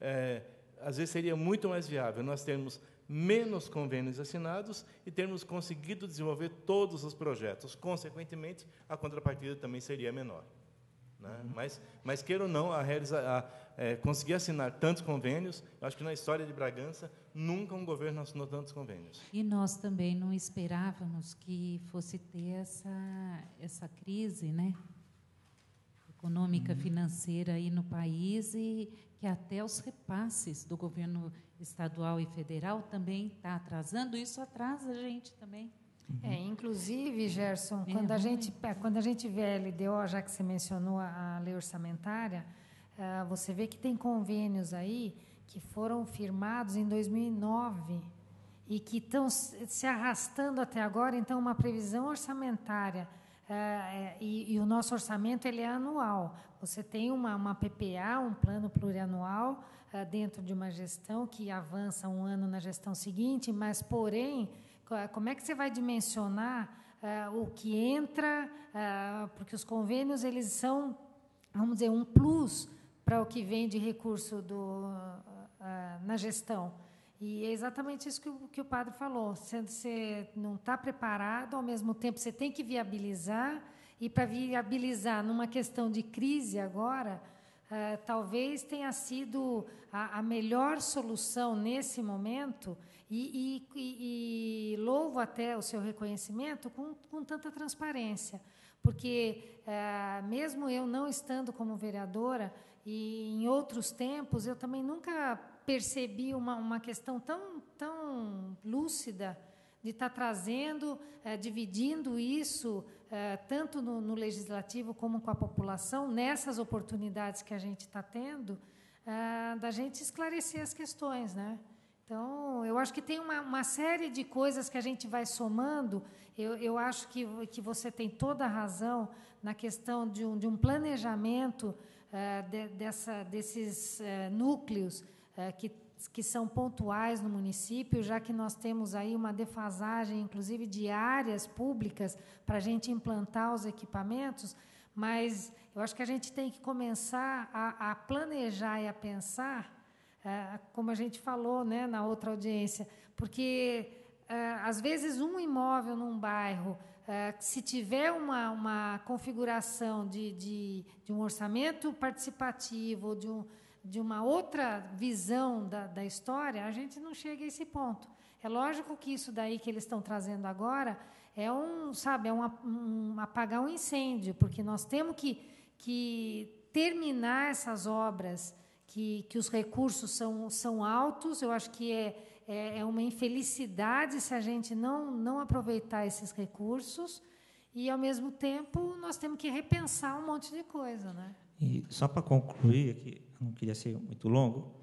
é, às vezes seria muito mais viável nós termos menos convênios assinados e termos conseguido desenvolver todos os projetos. Consequentemente, a contrapartida também seria menor. Né? Uhum. Mas, mas, queira ou não, a, a é, conseguir assinar tantos convênios, eu acho que na história de Bragança, nunca um governo assinou tantos convênios. E nós também não esperávamos que fosse ter essa, essa crise né? econômica, uhum. financeira aí no país e que até os repasses do governo estadual e federal também está atrasando, isso atrasa a gente também. É, inclusive, Gerson, é, quando, a gente, é, quando a gente vê a LDO, já que você mencionou a, a lei orçamentária, uh, você vê que tem convênios aí que foram firmados em 2009 e que estão se arrastando até agora. Então, uma previsão orçamentária uh, e, e, o nosso orçamento ele é anual. Você tem uma, uma PPA, um plano plurianual, uh, dentro de uma gestão que avança um ano na gestão seguinte, mas, porém, como é que você vai dimensionar uh, o que entra? Porque os convênios eles são, vamos dizer, um plus para o que vem de recurso do, na gestão. E é exatamente isso que o, que o padre falou. Você não está preparado, ao mesmo tempo você tem que viabilizar, e para viabilizar numa questão de crise agora, uh, talvez tenha sido a, a, melhor solução nesse momento e, e, e, louvo até o seu reconhecimento com, com tanta transparência, porque uh, mesmo eu não estando como vereadora e em outros tempos eu também nunca percebi uma, uma questão tão, tão lúcida de estar trazendo, eh, dividindo isso, eh, tanto no, no, legislativo como com a população, nessas oportunidades que a gente está tendo, eh, da gente esclarecer as questões. Né? Então, eu acho que tem uma, uma série de coisas que a gente vai somando. Eu, eu acho que, que você tem toda a razão na questão de um, de um planejamento de, dessa, desses núcleos que que são pontuais no município, já que nós temos aí uma defasagem, inclusive de áreas públicas, para a gente implantar os equipamentos, mas eu acho que a gente tem que começar a, a planejar e a pensar, é, como a gente falou né, na outra audiência, porque é, às vezes um imóvel num bairro, é, se tiver uma, uma configuração de, de, de um orçamento participativo, de um de uma outra visão da, da história, a gente não chega a esse ponto. É lógico que isso daí que eles estão trazendo agora é um, sabe, é um, um apagar um incêndio, porque nós temos que, que terminar essas obras, que, que os recursos são, são altos. Eu acho que é, é, é uma infelicidade se a gente não, não aproveitar esses recursos. E, ao mesmo tempo, nós temos que repensar um monte de coisa. Né? E só para concluir, aqui, não queria ser muito longo,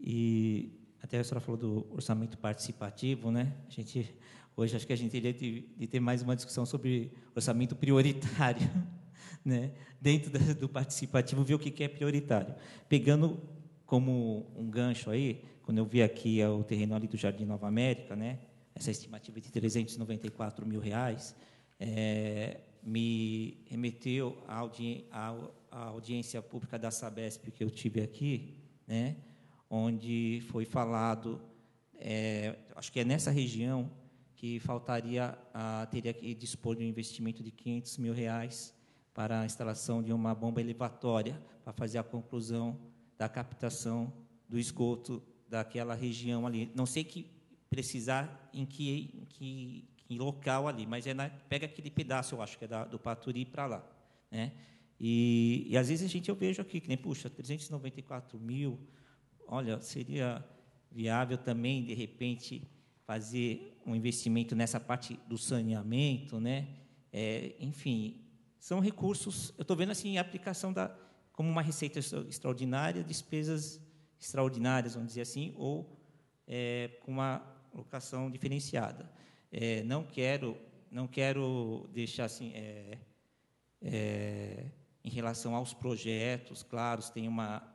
e até a senhora falou do orçamento participativo, né? A gente hoje acho que a gente teria de, ter mais uma discussão sobre orçamento prioritário, né? Dentro do participativo, ver o que é prioritário. Pegando como um gancho aí, quando eu vi aqui o terreno ali do Jardim Nova América, né? Essa estimativa de 394 mil reais, é, me remeteu à, audi à audiência pública da Sabesp que eu tive aqui, né? onde foi falado, é, acho que é nessa região que faltaria, a, teria que dispor de um investimento de 500 mil reais para a instalação de uma bomba elevatória para fazer a conclusão da captação do esgoto daquela região ali. Não sei que precisar em que, em que, em local ali, mas é na, pega aquele pedaço, eu acho que é da, do Paturi para lá, né? E, e às vezes a gente eu vejo aqui que nem puxa 394 mil olha, seria viável também, de repente, fazer um investimento nessa parte do saneamento, né? É, enfim, são recursos. Eu estou vendo assim a aplicação da como uma receita extraordinária, despesas extraordinárias, vamos dizer assim, ou é, com uma locação diferenciada. É, não quero não quero deixar assim é, é em relação aos projetos, claro, tem uma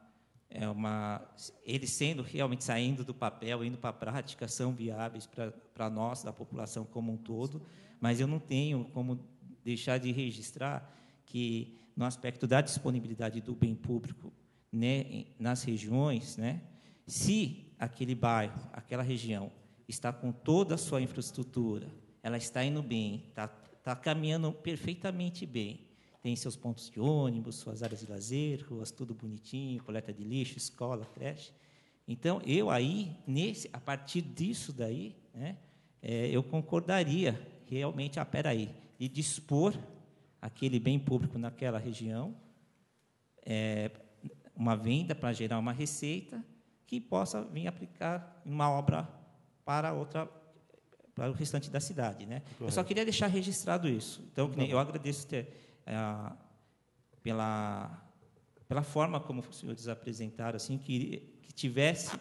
é uma, eles sendo realmente saindo do papel, indo para a prática, são viáveis para nós, da população como um todo, mas eu não tenho como deixar de registrar que, no aspecto da disponibilidade do bem público né, nas regiões, né, se aquele bairro, aquela região, está com toda a sua infraestrutura, ela está indo bem, está, está caminhando perfeitamente bem, tem seus pontos de ônibus, suas áreas de lazer, ruas tudo bonitinho, coleta de lixo, escola, creche. Então, eu aí, nesse, a partir disso daí, né, é, eu concordaria realmente, ah, peraí, e dispor aquele bem público naquela região, é, uma venda para gerar uma receita que possa vir aplicar uma obra para outra para o restante da cidade, né? Eu só queria deixar registrado isso. Então, eu agradeço ter é, pela, pela forma como os senhores apresentaram, assim, que, que tivesse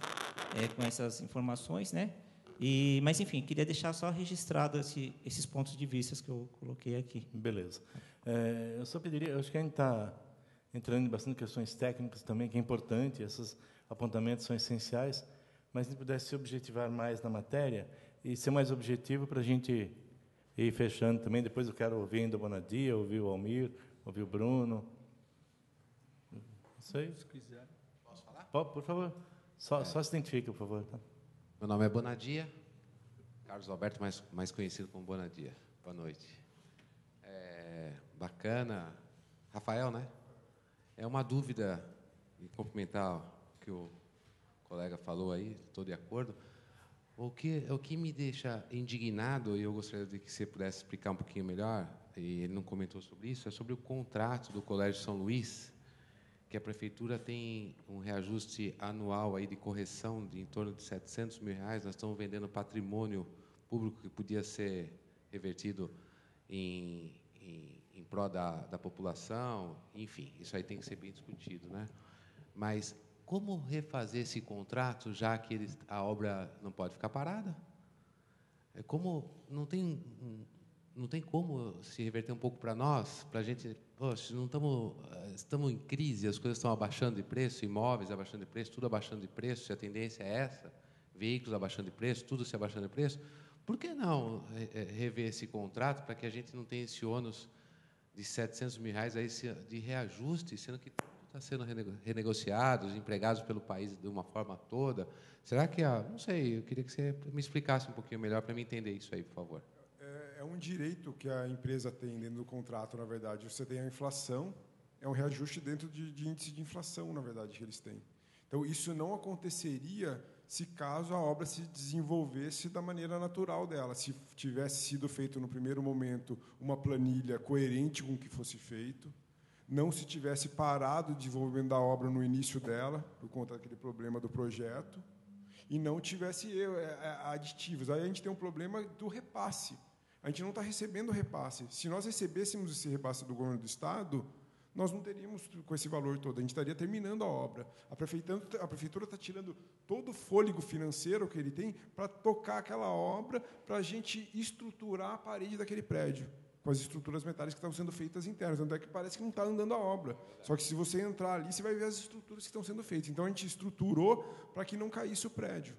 é, com essas informações, né? E, mas, enfim, queria deixar só registrado esse, esses pontos de vista que eu coloquei aqui. Beleza. É, eu só pediria, eu acho que a gente está entrando em bastante questões técnicas também, que é importante, esses apontamentos são essenciais, mas se pudesse se objetivar mais na matéria e ser mais objetivo para a gente e fechando também, depois eu quero ouvir ainda o Bonadia, ouvir o Almir, ouvir o Bruno. Não sei. Se quiser. Posso falar? Pode, por favor. Só, é. só se identifique, por favor. Tá? Meu nome é Bonadia, Carlos Alberto, mais, mais conhecido como Bonadia. Boa noite. É, bacana. Rafael, né? É uma dúvida, e complementar o que o colega falou aí, estou de acordo. O que, o que me deixa indignado, e eu gostaria de que você pudesse explicar um pouquinho melhor, e ele não comentou sobre isso, é sobre o contrato do Colégio São Luís, que a prefeitura tem um reajuste anual aí de correção de em torno de 700 mil reais. Nós estamos vendendo patrimônio público que podia ser revertido em, em, em prol da, da população. Enfim, isso aí tem que ser bem discutido, né? Mas como refazer esse contrato, já que a obra não pode ficar parada? É como não tem não tem como se reverter um pouco para nós, para a gente, poxa, não estamos estamos em crise, as coisas estão abaixando de preço, imóveis abaixando de preço, tudo abaixando de preço, se a tendência é essa, veículos abaixando de preço, tudo se abaixando de preço, por que não é, rever esse contrato para que a gente não tenha esse ônus de 700 mil reais aí de reajuste, sendo que está sendo renegociados, empregados pelo país de uma forma toda. Será que, a, não sei, eu queria que você me explicasse um pouquinho melhor para me entender isso aí, por favor. É, é, um direito que a empresa tem dentro do contrato, na verdade. Você tem a inflação, é um reajuste dentro de, de índice de inflação, na verdade, que eles têm. Então, isso não aconteceria se caso a obra se desenvolvesse da maneira natural dela, se tivesse sido feito no primeiro momento uma planilha coerente com o que fosse feito, não se tivesse parado o desenvolvimento da obra no início dela, por conta daquele problema do projeto, e não tivesse é, é, aditivos. Aí a gente tem um problema do repasse. A gente não está recebendo repasse. Se nós recebêssemos esse repasse do governo do Estado, nós não teríamos com esse valor todo, a gente estaria terminando a obra. A prefeitura a prefeitura está tirando todo o fôlego financeiro que ele tem para tocar aquela obra, para a gente estruturar a parede daquele prédio com as estruturas metálicas que estão sendo feitas internas. Tanto é que parece que não está andando a obra. Só que se você entrar ali, você vai ver as estruturas que estão sendo feitas. Então a gente estruturou para que não caísse o prédio.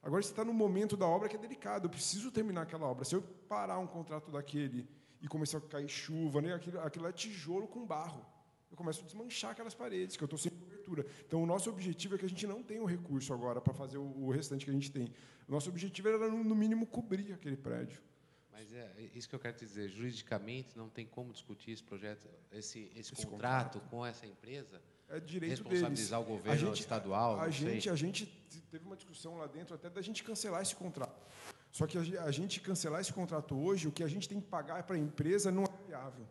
Agora você está no momento da obra que é delicado. Eu preciso terminar aquela obra. Se eu parar um contrato daquele e começar a cair chuva, né, aquilo, aquilo é tijolo com barro. Eu começo a desmanchar aquelas paredes, que eu estou sem cobertura. Então, o nosso objetivo é que a gente não tenha o recurso agora para fazer o, o, restante que a gente tem. O nosso objetivo era, no mínimo, cobrir aquele prédio. Mas é, é isso que eu quero dizer. Juridicamente, não tem como discutir esse projeto, esse, esse, esse contrato, contrato, com essa empresa. É direito responsabilizar deles. o governo gente, estadual. A, a gente, a gente teve uma discussão lá dentro até da gente cancelar esse contrato. Só que a, a gente cancelar esse contrato hoje, o que a gente tem que pagar para a empresa não é viável.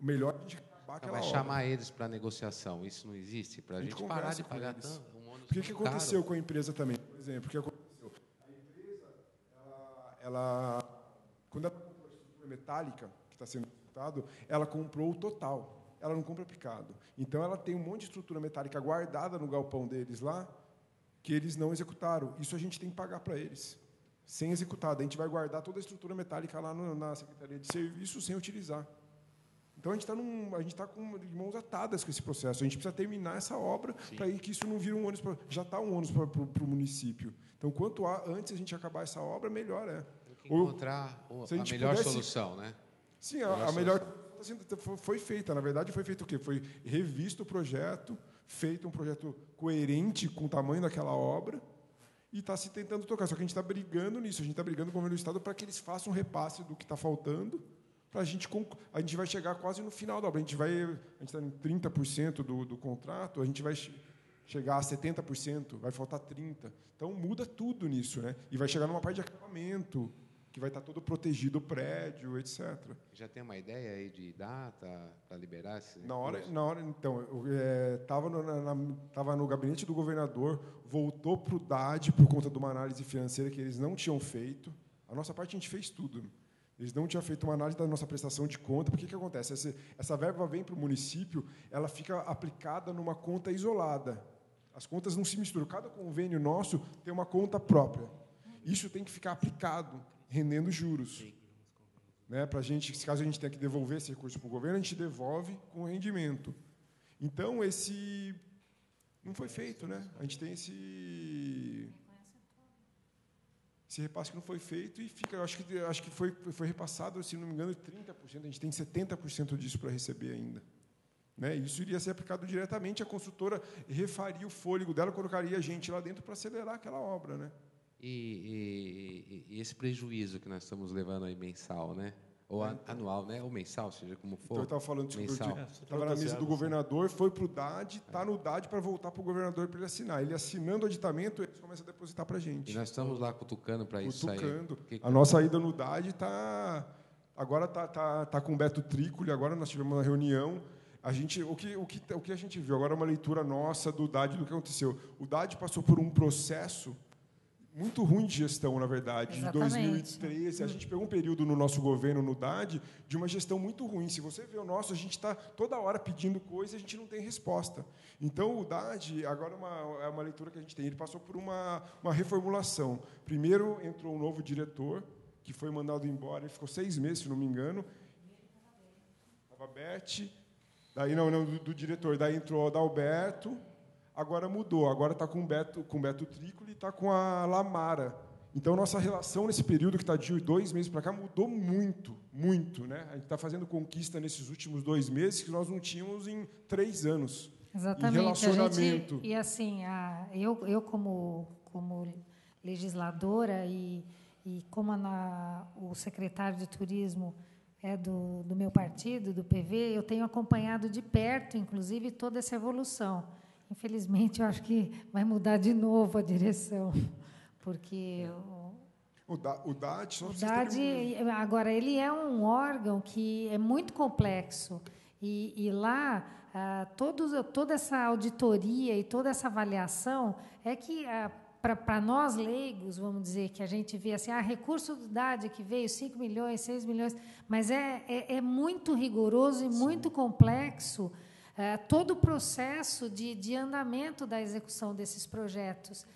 O melhor é a gente acabar aquela Vai obra. chamar eles para negociação. Isso não existe para a gente, gente parar de pagar tanto. Um o que, que aconteceu caro. com a empresa também? Por exemplo, o que aconteceu? A empresa, ela, ela quando ela comprou a estrutura metálica, que está sendo executado, ela comprou o total. Ela não compra picado. Então, ela tem um monte de estrutura metálica guardada no galpão deles lá, que eles não executaram. Isso a gente tem que pagar para eles, sem executado. A gente vai guardar toda a estrutura metálica lá no, na Secretaria de Serviço sem utilizar. Então a gente está está com mãos atadas com esse processo. A gente precisa terminar essa obra para que isso não vire um ônus. Pra, já está um ônus para o município. Então, quanto a, antes a gente acabar essa obra, melhor é encontrar Ou, a, a melhor pudesse, solução, né? Sim, a, a melhor foi feita. Na verdade, foi feito o quê? Foi revisto o projeto, feito um projeto coerente com o tamanho daquela obra e está se tentando tocar. Só que a gente está brigando nisso. A gente está brigando com o governo do Estado para que eles façam um repasse do que está faltando. Para a gente, a gente vai chegar quase no final da obra. A gente vai, a gente está em 30% do, do contrato. A gente vai chegar a 70%, vai faltar 30. Então muda tudo nisso, né? E vai chegar numa parte de acabamento que vai estar todo protegido o prédio, etc. Já tem uma ideia aí de data para liberar esse na hora, na hora, então, estava é, no, tava no gabinete do governador, voltou para o DAD por conta de uma análise financeira que eles não tinham feito. A nossa parte a gente fez tudo. Eles não tinham feito uma análise da nossa prestação de conta. Por que, que acontece? Essa, essa verba vem para o município, ela fica aplicada numa conta isolada. As contas não se misturam. Cada convênio nosso tem uma conta própria. Isso tem que ficar aplicado rendendo juros. Né, para a gente, se caso a gente tenha que devolver esse recurso para o governo, a gente devolve com rendimento. Então, esse não foi feito, né? A gente tem esse esse repasse que não foi feito e fica, acho que acho que foi foi repassado, se não me engano, 30%, a gente tem 70% disso para receber ainda. Né? Isso iria ser aplicado diretamente, a construtora refaria o fôlego dela, colocaria gente lá dentro para acelerar aquela obra, né? E, e, e, esse prejuízo que nós estamos levando aí mensal, né? Ou é, então. anual, né? Ou mensal, seja como for. Então, eu estava falando, tipo, estava na mesa do governador, foi para o DAD, está no DAD para voltar para o governador para ele assinar. Ele assinando o aditamento, ele começa a depositar para a gente. E nós estamos lá cutucando para isso cutucando. A nossa ida no DAD está... Agora está tá, tá com o Beto Trícoli, agora nós tivemos uma reunião, a gente, o, que, o, que, o que a gente viu, agora é uma leitura nossa do DAD, do que aconteceu. O DAD passou por um processo muito ruim de gestão, na verdade, Exatamente. de 2013. A gente pegou um período no nosso governo, no DAD, de uma gestão muito ruim. Se você vê o nosso, a gente está toda hora pedindo coisa e a gente não tem resposta. Então, o DAD, agora é uma, é uma leitura que a gente tem, ele passou por uma, uma reformulação. Primeiro entrou um novo diretor, que foi mandado embora, ele ficou seis meses, se não me engano. Estava Beth, daí não, não do, do diretor, daí entrou o Adalberto, agora mudou. Agora está com o Beto, com o Beto Trícoli e está com a Lamara. Então, nossa relação nesse período que está de dois meses para cá mudou muito, muito. Né? A gente está fazendo conquista nesses últimos dois meses que nós não tínhamos em três anos. Exatamente. Em relacionamento. Gente, e assim, a, eu, eu como, como legisladora e, e como o secretário de turismo é do, do meu partido, do PV, eu tenho acompanhado de perto, inclusive, toda essa evolução. Infelizmente, eu acho que vai mudar de novo a direção, porque o, da, o DAD, o DAD agora ele é um órgão que é muito complexo e, e lá ah, todos, toda essa auditoria e toda essa avaliação é que ah, para nós leigos, vamos dizer, que a gente vê assim, ah, recurso do DAD que veio 5 milhões, 6 milhões, mas é, é, é muito rigoroso e Sim. muito complexo é, todo o processo de, de andamento da execução desses projetos.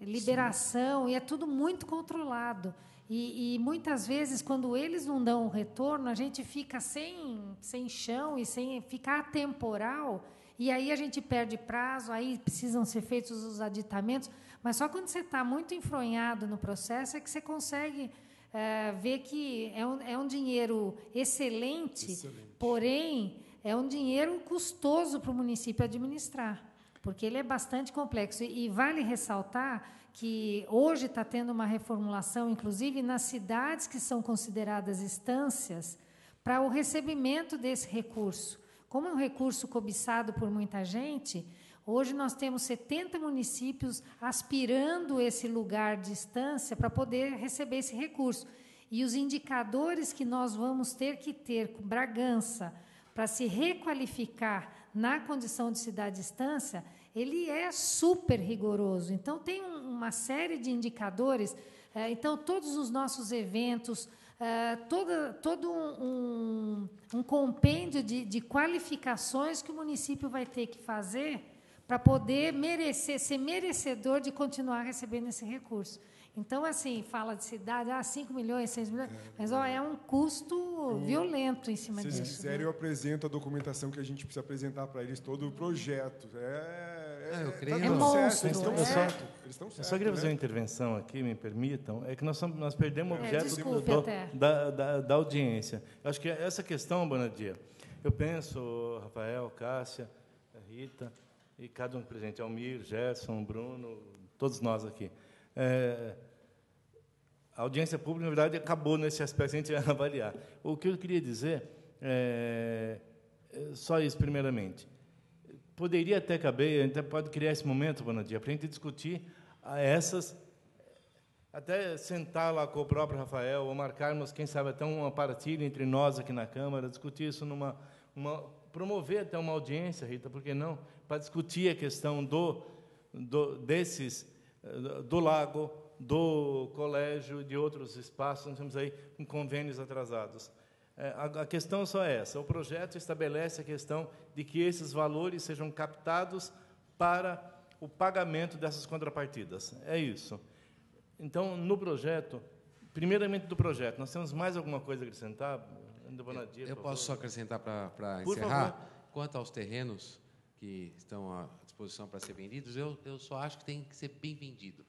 Liberação, Sim. e é tudo muito controlado. E, e, muitas vezes, quando eles não dão o retorno, a gente fica sem, sem chão e sem ficar temporal, e aí a gente perde prazo, aí precisam ser feitos os aditamentos. Mas só quando você está muito enfronhado no processo é que você consegue é, ver que é um, é um dinheiro excelente, excelente, porém é um dinheiro custoso para o município administrar, porque ele é bastante complexo. E, vale ressaltar que hoje está tendo uma reformulação, inclusive nas cidades que são consideradas instâncias, para o recebimento desse recurso. Como é um recurso cobiçado por muita gente, hoje nós temos 70 municípios aspirando esse lugar de instância para poder receber esse recurso. E os indicadores que nós vamos ter que ter com Bragança para se requalificar na condição de cidade instância ele é super rigoroso. Então, tem uma série de indicadores. É, então, todos os nossos eventos, é, toda, todo um, um compêndio de, de qualificações que o município vai ter que fazer para poder merecer, ser merecedor de continuar recebendo esse recurso. Então, assim, fala de cidade, ah, 5 milhões, 6 milhões, é, mas ó, é um custo eu, violento em cima disso. Se vocês quiserem, né? eu apresento a documentação que a gente precisa apresentar para eles, todo o projeto. É, é, eu creio. É monstro, certo, eles estão é. certo. Eles estão certo, eu só queria fazer né? uma intervenção aqui, me permitam, é que nós, somos, nós perdemos o é, objeto desculpe, do, da, da, da, audiência. Eu acho que essa questão, Bonadia, eu penso, Rafael, Cássia, Rita, e cada um presente, Almir, Gerson, Bruno, todos nós aqui. É, a audiência pública, na verdade, acabou nesse aspecto, a gente vai avaliar. O que eu queria dizer é, é só isso, primeiramente. Poderia até caber, a gente pode criar esse momento, Bonadia, para a gente discutir essas, até sentar lá com o próprio Rafael, ou marcarmos, quem sabe, até uma partilha entre nós aqui na Câmara, discutir isso numa. Uma, promover até uma audiência, Rita, por que não? Para discutir a questão do, do desses, do lago, do colégio, de outros espaços, nós temos aí com convênios atrasados. É, a, a questão só é essa: o projeto estabelece a questão de que esses valores sejam captados para o pagamento dessas contrapartidas. É isso. Então, no projeto, primeiramente do projeto, nós temos mais alguma coisa a acrescentar? Bonadia, eu, eu posso só acrescentar para encerrar? Favor. Quanto aos terrenos que estão à disposição para ser vendidos, eu, eu só acho que tem que ser bem vendido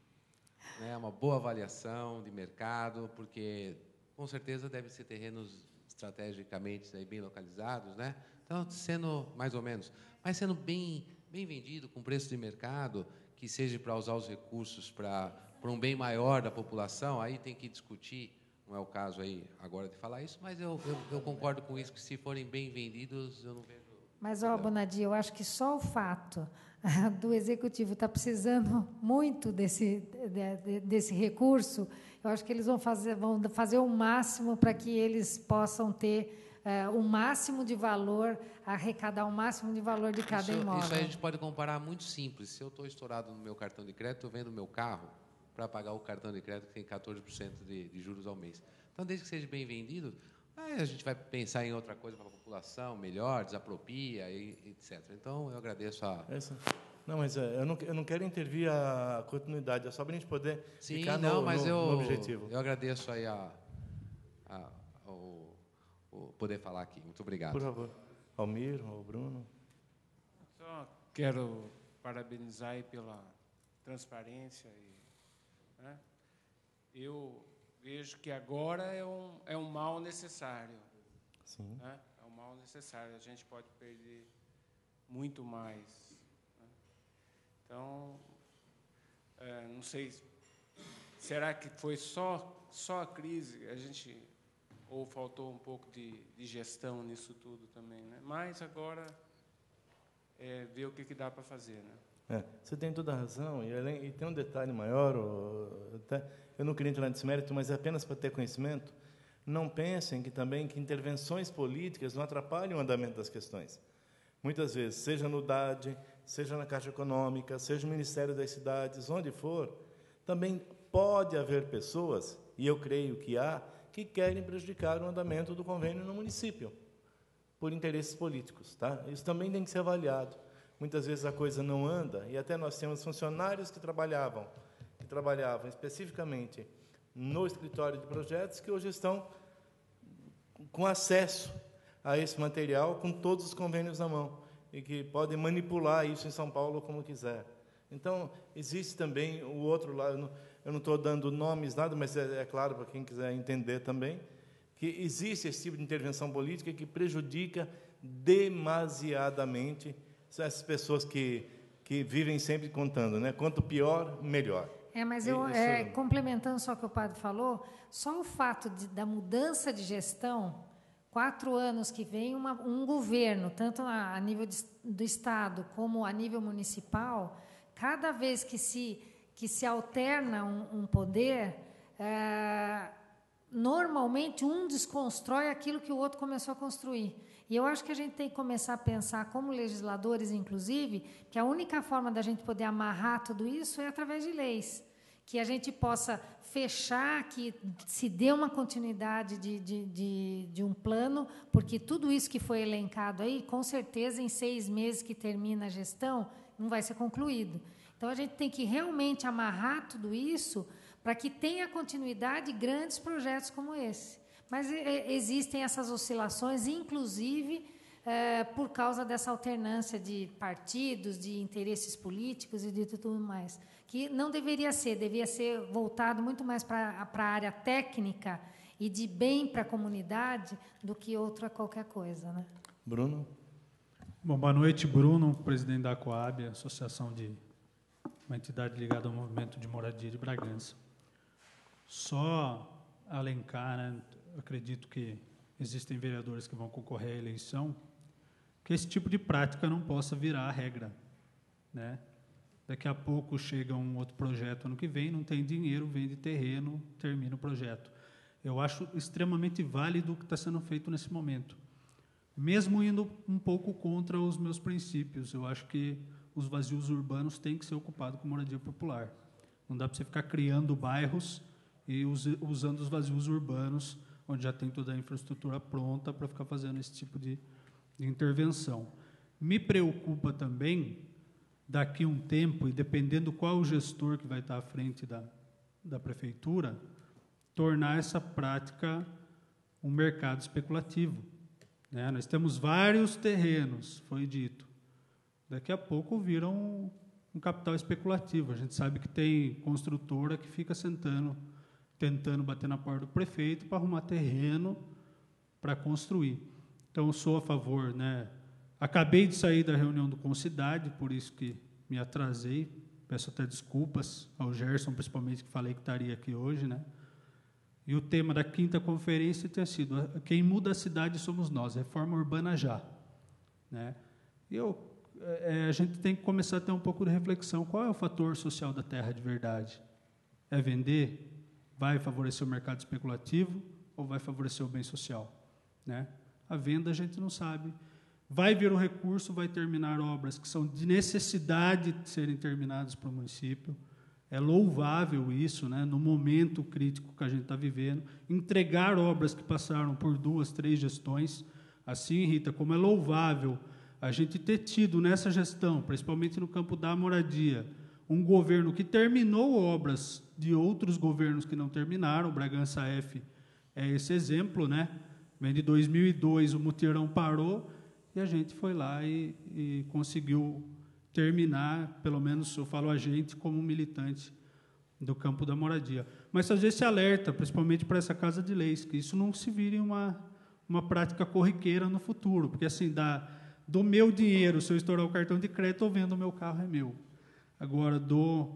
né, uma boa avaliação de mercado, porque com certeza devem ser terrenos estrategicamente aí, bem localizados, né? Então, sendo mais ou menos, mas sendo bem, bem vendido, com preço de mercado, que seja para usar os recursos para, para um bem maior da população, aí tem que discutir, não é o caso aí agora de falar isso, mas eu, eu, eu concordo com isso, que se forem bem vendidos, eu não vejo... Mas, ó, Bonadia, eu acho que só o fato do executivo está precisando muito desse, de, desse recurso, eu acho que eles vão fazer, vão fazer o máximo para que eles possam ter é, o máximo de valor, arrecadar o máximo de valor de cada isso, imóvel. Isso a gente pode comparar muito simples. Se eu estou estourado no meu cartão de crédito, eu vendo meu carro para pagar o cartão de crédito que tem 14% de, de juros ao mês. Então, desde que seja bem vendido, Aí a gente vai pensar em outra coisa para a população, melhor, desapropria, e, etc. Então, eu agradeço a... Essa. Não, mas é, eu, não, eu não quero intervir a continuidade, é só para a gente poder Sim, ficar não, no, mas no, eu, no objetivo. Eu agradeço aí a, a, o, o poder falar aqui. Muito obrigado. Por favor. Almir ou Bruno? Só quero parabenizar pela transparência. E, né? Eu vejo que agora é um, é um mal necessário. Sim. Né? É um mal necessário. A gente pode perder muito mais. Né? Então, é, não sei, será que foi só, só a crise? A gente ou faltou um pouco de, de gestão nisso tudo também, né? Mas agora é, ver o que, que dá para fazer, né? É, você tem toda a razão e, além, e tem um detalhe maior, até, eu não queria entrar nesse mérito, mas é apenas para ter conhecimento, não pensem que também que intervenções políticas não atrapalham o andamento das questões. Muitas vezes, seja no DAD, seja na Caixa Econômica, seja no Ministério das Cidades, onde for, também pode haver pessoas, e eu creio que há, que querem prejudicar o andamento do convênio no município. por interesses políticos. Tá? Isso também tem que ser avaliado. Muitas vezes a coisa não anda, e até nós temos funcionários que trabalhavam, que trabalhavam especificamente no escritório de projetos, que hoje estão com acesso a esse material, com todos os convênios na mão, e que podem manipular isso em São Paulo como quiser. Então, existe também o outro lado, eu não estou dando nomes, nada, mas é, é claro para quem quiser entender também, que existe esse tipo de intervenção política que prejudica demasiadamente essas pessoas que, que vivem sempre contando, né? Quanto pior, melhor. É, mas eu, é, complementando só o que o padre falou, só o fato de, da mudança de gestão, quatro anos que vem uma, um governo, tanto a, a nível de, do Estado como a nível municipal, cada vez que se, que se alterna um, um poder, é, normalmente um desconstrói aquilo que o outro começou a construir. E eu acho que a gente tem que começar a pensar, como legisladores, inclusive, que a única forma da gente poder amarrar tudo isso é através de leis. Que a gente possa fechar, que se dê uma continuidade de, de, de, de um plano, porque tudo isso que foi elencado aí, com certeza, em seis meses que termina a gestão, não vai ser concluído. Então, a gente tem que realmente amarrar tudo isso para que tenha continuidade grandes projetos como esse. Mas existem essas oscilações, inclusive é, por causa dessa alternância de partidos, de interesses políticos e de tudo mais, que não deveria ser, deveria ser voltado muito mais para a área técnica e de bem para a comunidade do que outra qualquer coisa, né? Bruno. Bom, boa noite, Bruno, presidente da Coab, associação de uma entidade ligada ao movimento de moradia de Bragança. Só alencar, né, acredito que existem vereadores que vão concorrer à eleição, que esse tipo de prática não possa virar a regra. Né? Daqui a pouco chega um outro projeto ano que vem, não tem dinheiro, vende terreno, termina o projeto. Eu acho extremamente válido o que está sendo feito nesse momento. Mesmo indo um pouco contra os meus princípios, eu acho que os vazios urbanos têm que ser ocupados com moradia popular. Não dá para você ficar criando bairros e usando os vazios urbanos onde já tem toda a infraestrutura pronta para ficar fazendo esse tipo de, de intervenção. Me preocupa também, daqui um tempo, e dependendo qual o gestor que vai estar à frente da, da prefeitura, tornar essa prática um mercado especulativo. Né? Nós temos vários terrenos, foi dito. Daqui a pouco viram um capital especulativo. A gente sabe que tem construtora que fica sentando tentando bater na porta do prefeito para arrumar terreno para construir. Então, sou a favor. Né? Acabei de sair da reunião do Concidade, por isso que me atrasei. Peço até desculpas ao Gerson, principalmente, que falei que estaria aqui hoje. Né? E o tema da quinta conferência tinha sido Quem muda a cidade somos nós, reforma urbana já. Né? E eu, é, a gente tem que começar a ter um pouco de reflexão. Qual é o fator social da terra de verdade? É vender? Vai favorecer o mercado especulativo ou vai favorecer o bem social? Né? A venda a gente não sabe. Vai vir o recurso, vai terminar obras que são de necessidade de serem terminadas para o município. É louvável isso, né? no momento crítico que a gente está vivendo, entregar obras que passaram por duas, três gestões. Assim, Rita, como é louvável a gente ter tido nessa gestão, principalmente no campo da moradia, um governo que terminou obras de outros governos que não terminaram. O Bragança F é esse exemplo, né? Vem de 2002, o mutirão parou e a gente foi lá e, e conseguiu terminar, pelo menos eu falo a gente como militante do campo da moradia. Mas fazer esse alerta, principalmente para essa casa de leis, que isso não se vire uma, uma prática corriqueira no futuro, porque assim, dá, do meu dinheiro, se eu estourar o cartão de crédito, eu vendo o meu carro, é meu. Agora, do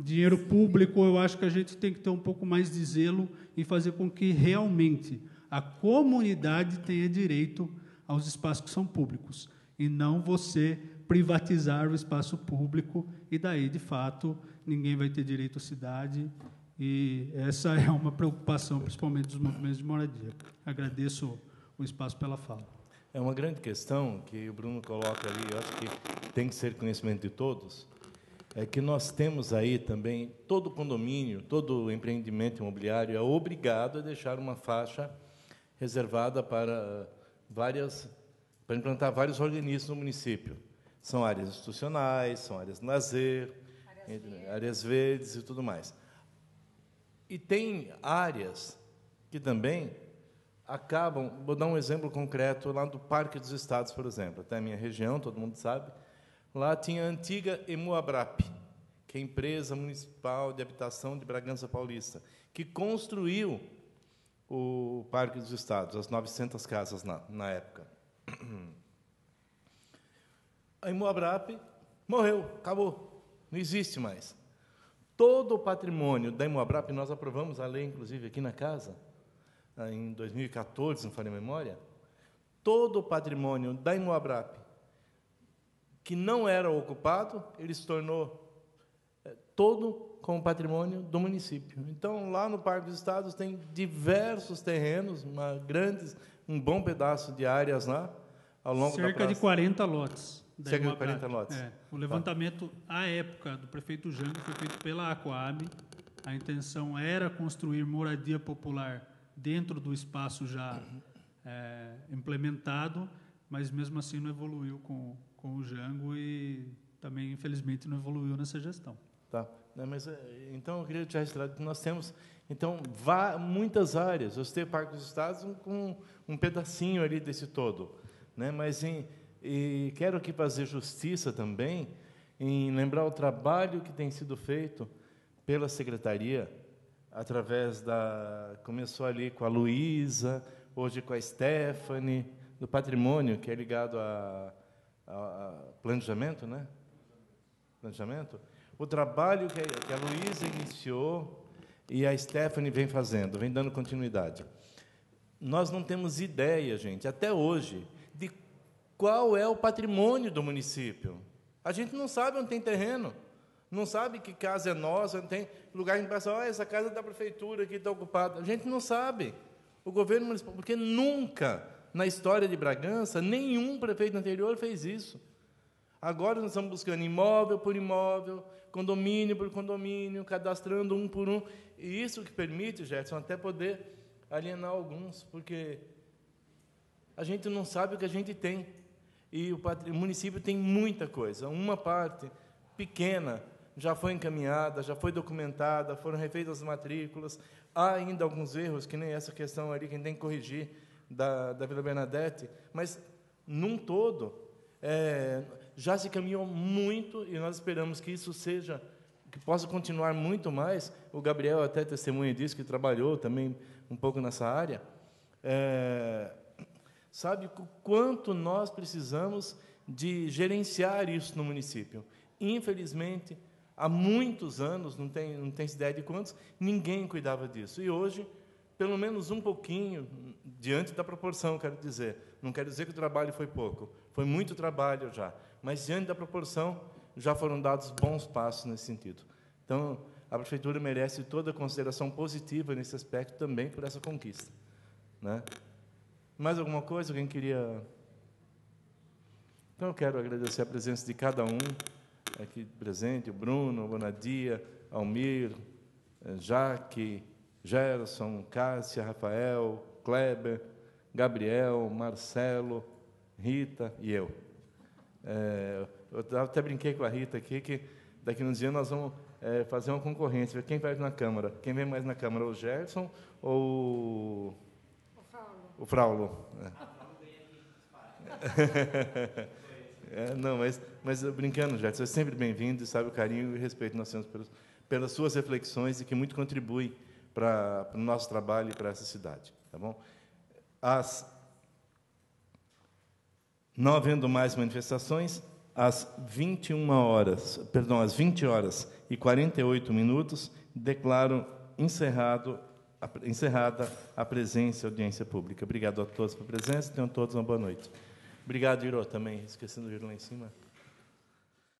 dinheiro público, eu acho que a gente tem que ter um pouco mais de zelo em fazer com que realmente a comunidade tenha direito aos espaços que são públicos e não você privatizar o espaço público e daí, de fato, ninguém vai ter direito à cidade e essa é uma preocupação, principalmente dos movimentos de moradia. Agradeço o espaço pela fala. É uma grande questão que o Bruno coloca ali, eu acho que tem que ser conhecimento de todos, é que nós temos aí também todo condomínio, todo empreendimento imobiliário é obrigado a deixar uma faixa reservada para várias para implantar vários organismos no município. São áreas institucionais, são áreas de lazer, áreas, verdes. áreas verdes e tudo mais. E tem áreas que também acabam. Vou dar um exemplo concreto lá do Parque dos Estados, por exemplo, até a minha região, todo mundo sabe. Lá tinha a antiga Emuabrap, que é a empresa municipal de habitação de Bragança Paulista, que construiu o Parque dos Estados, as 900 casas na, na época. A Imoabrap morreu, acabou, não existe mais. Todo o patrimônio da Imoabrap, nós aprovamos a lei, inclusive, aqui na casa, em 2014, não falei memória, todo o patrimônio da Imoabrap que não era ocupado, ele se tornou é, todo como patrimônio do município. Então, lá no Parque dos Estados tem diversos terrenos, uma grandes, um bom pedaço de áreas lá, ao longo Cerca de 40 lotes. Cerca de 40 lotes. É, o levantamento, tá. à época, do prefeito Jango foi feito pela Aquab. A intenção era construir moradia popular dentro do espaço já é, implementado, mas mesmo assim não evoluiu com, com o Jango e também, infelizmente, não evoluiu nessa gestão. Tá. Mas, é, então, eu queria te registrar que nós temos então vá, muitas áreas. Citei o Parque dos Estados com um, um pedacinho ali desse todo. Né? Mas em, e quero aqui fazer justiça também em lembrar o trabalho que tem sido feito pela secretaria através da começou ali com a Luísa, hoje com a Stephanie, do patrimônio que é ligado a, a, a planejamento, né? Planejamento o trabalho que a Luísa iniciou e a Stephanie vem fazendo, vem dando continuidade. Nós não temos ideia, gente, até hoje, de qual é o patrimônio do município. A gente não sabe onde tem terreno, não sabe que casa é nossa, tem lugar que pensa, oh, essa casa é da prefeitura que está ocupada. A gente não sabe. O governo municipal, porque nunca na história de Bragança nenhum prefeito anterior fez isso. Agora nós estamos buscando imóvel por imóvel, condomínio por condomínio, cadastrando um por um. E isso que permite, Gerson, até poder alienar alguns, porque a gente não sabe o que a gente tem. E o, município tem muita coisa. Uma parte pequena já foi encaminhada, já foi documentada, foram refeitas as matrículas. Há ainda alguns erros, que nem essa questão ali que a gente tem que corrigir da, da Vila Bernadette, mas, num todo, é, já se caminhou muito e nós esperamos que isso seja, que possa continuar muito mais. O Gabriel até testemunha disso, que trabalhou também um pouco nessa área. É, sabe o quanto nós precisamos de gerenciar isso no município. Infelizmente, há muitos anos, não tem, não tem ideia de quantos, ninguém cuidava disso. E hoje, pelo menos um pouquinho, diante da proporção, quero dizer. Não quero dizer que o trabalho foi pouco, foi muito trabalho já mas diante da proporção já foram dados bons passos nesse sentido. Então, a prefeitura merece toda a consideração positiva nesse aspecto também por essa conquista, né? Mais alguma coisa alguém queria? Então, eu quero agradecer a presença de cada um aqui presente, o Bruno, o Bonadia, Almir, eh, Jaque, Gerson, Cássia, Rafael, Kleber, Gabriel, Marcelo, Rita e eu. É, eu até brinquei com a Rita aqui que daqui uns dias nós vamos é, fazer uma concorrência. Quem vai na Câmara? Quem vem mais na Câmara? O Gerson ou o Fraulo? O Fraulo. É. é, não, mas, mas brincando, Gerson, é sempre bem-vindo e sabe o carinho e o respeito que nós temos pelos, pelas suas reflexões e que muito contribui para, o nosso trabalho e para essa cidade. Tá bom? As não havendo mais manifestações, às 21 horas, perdão, às 20 horas e 48 minutos, declaro encerrado, encerrada a presença e audiência pública. Obrigado a todos pela presença, tenham todos uma boa noite. Obrigado, Iro, também, esquecendo de ir lá em cima.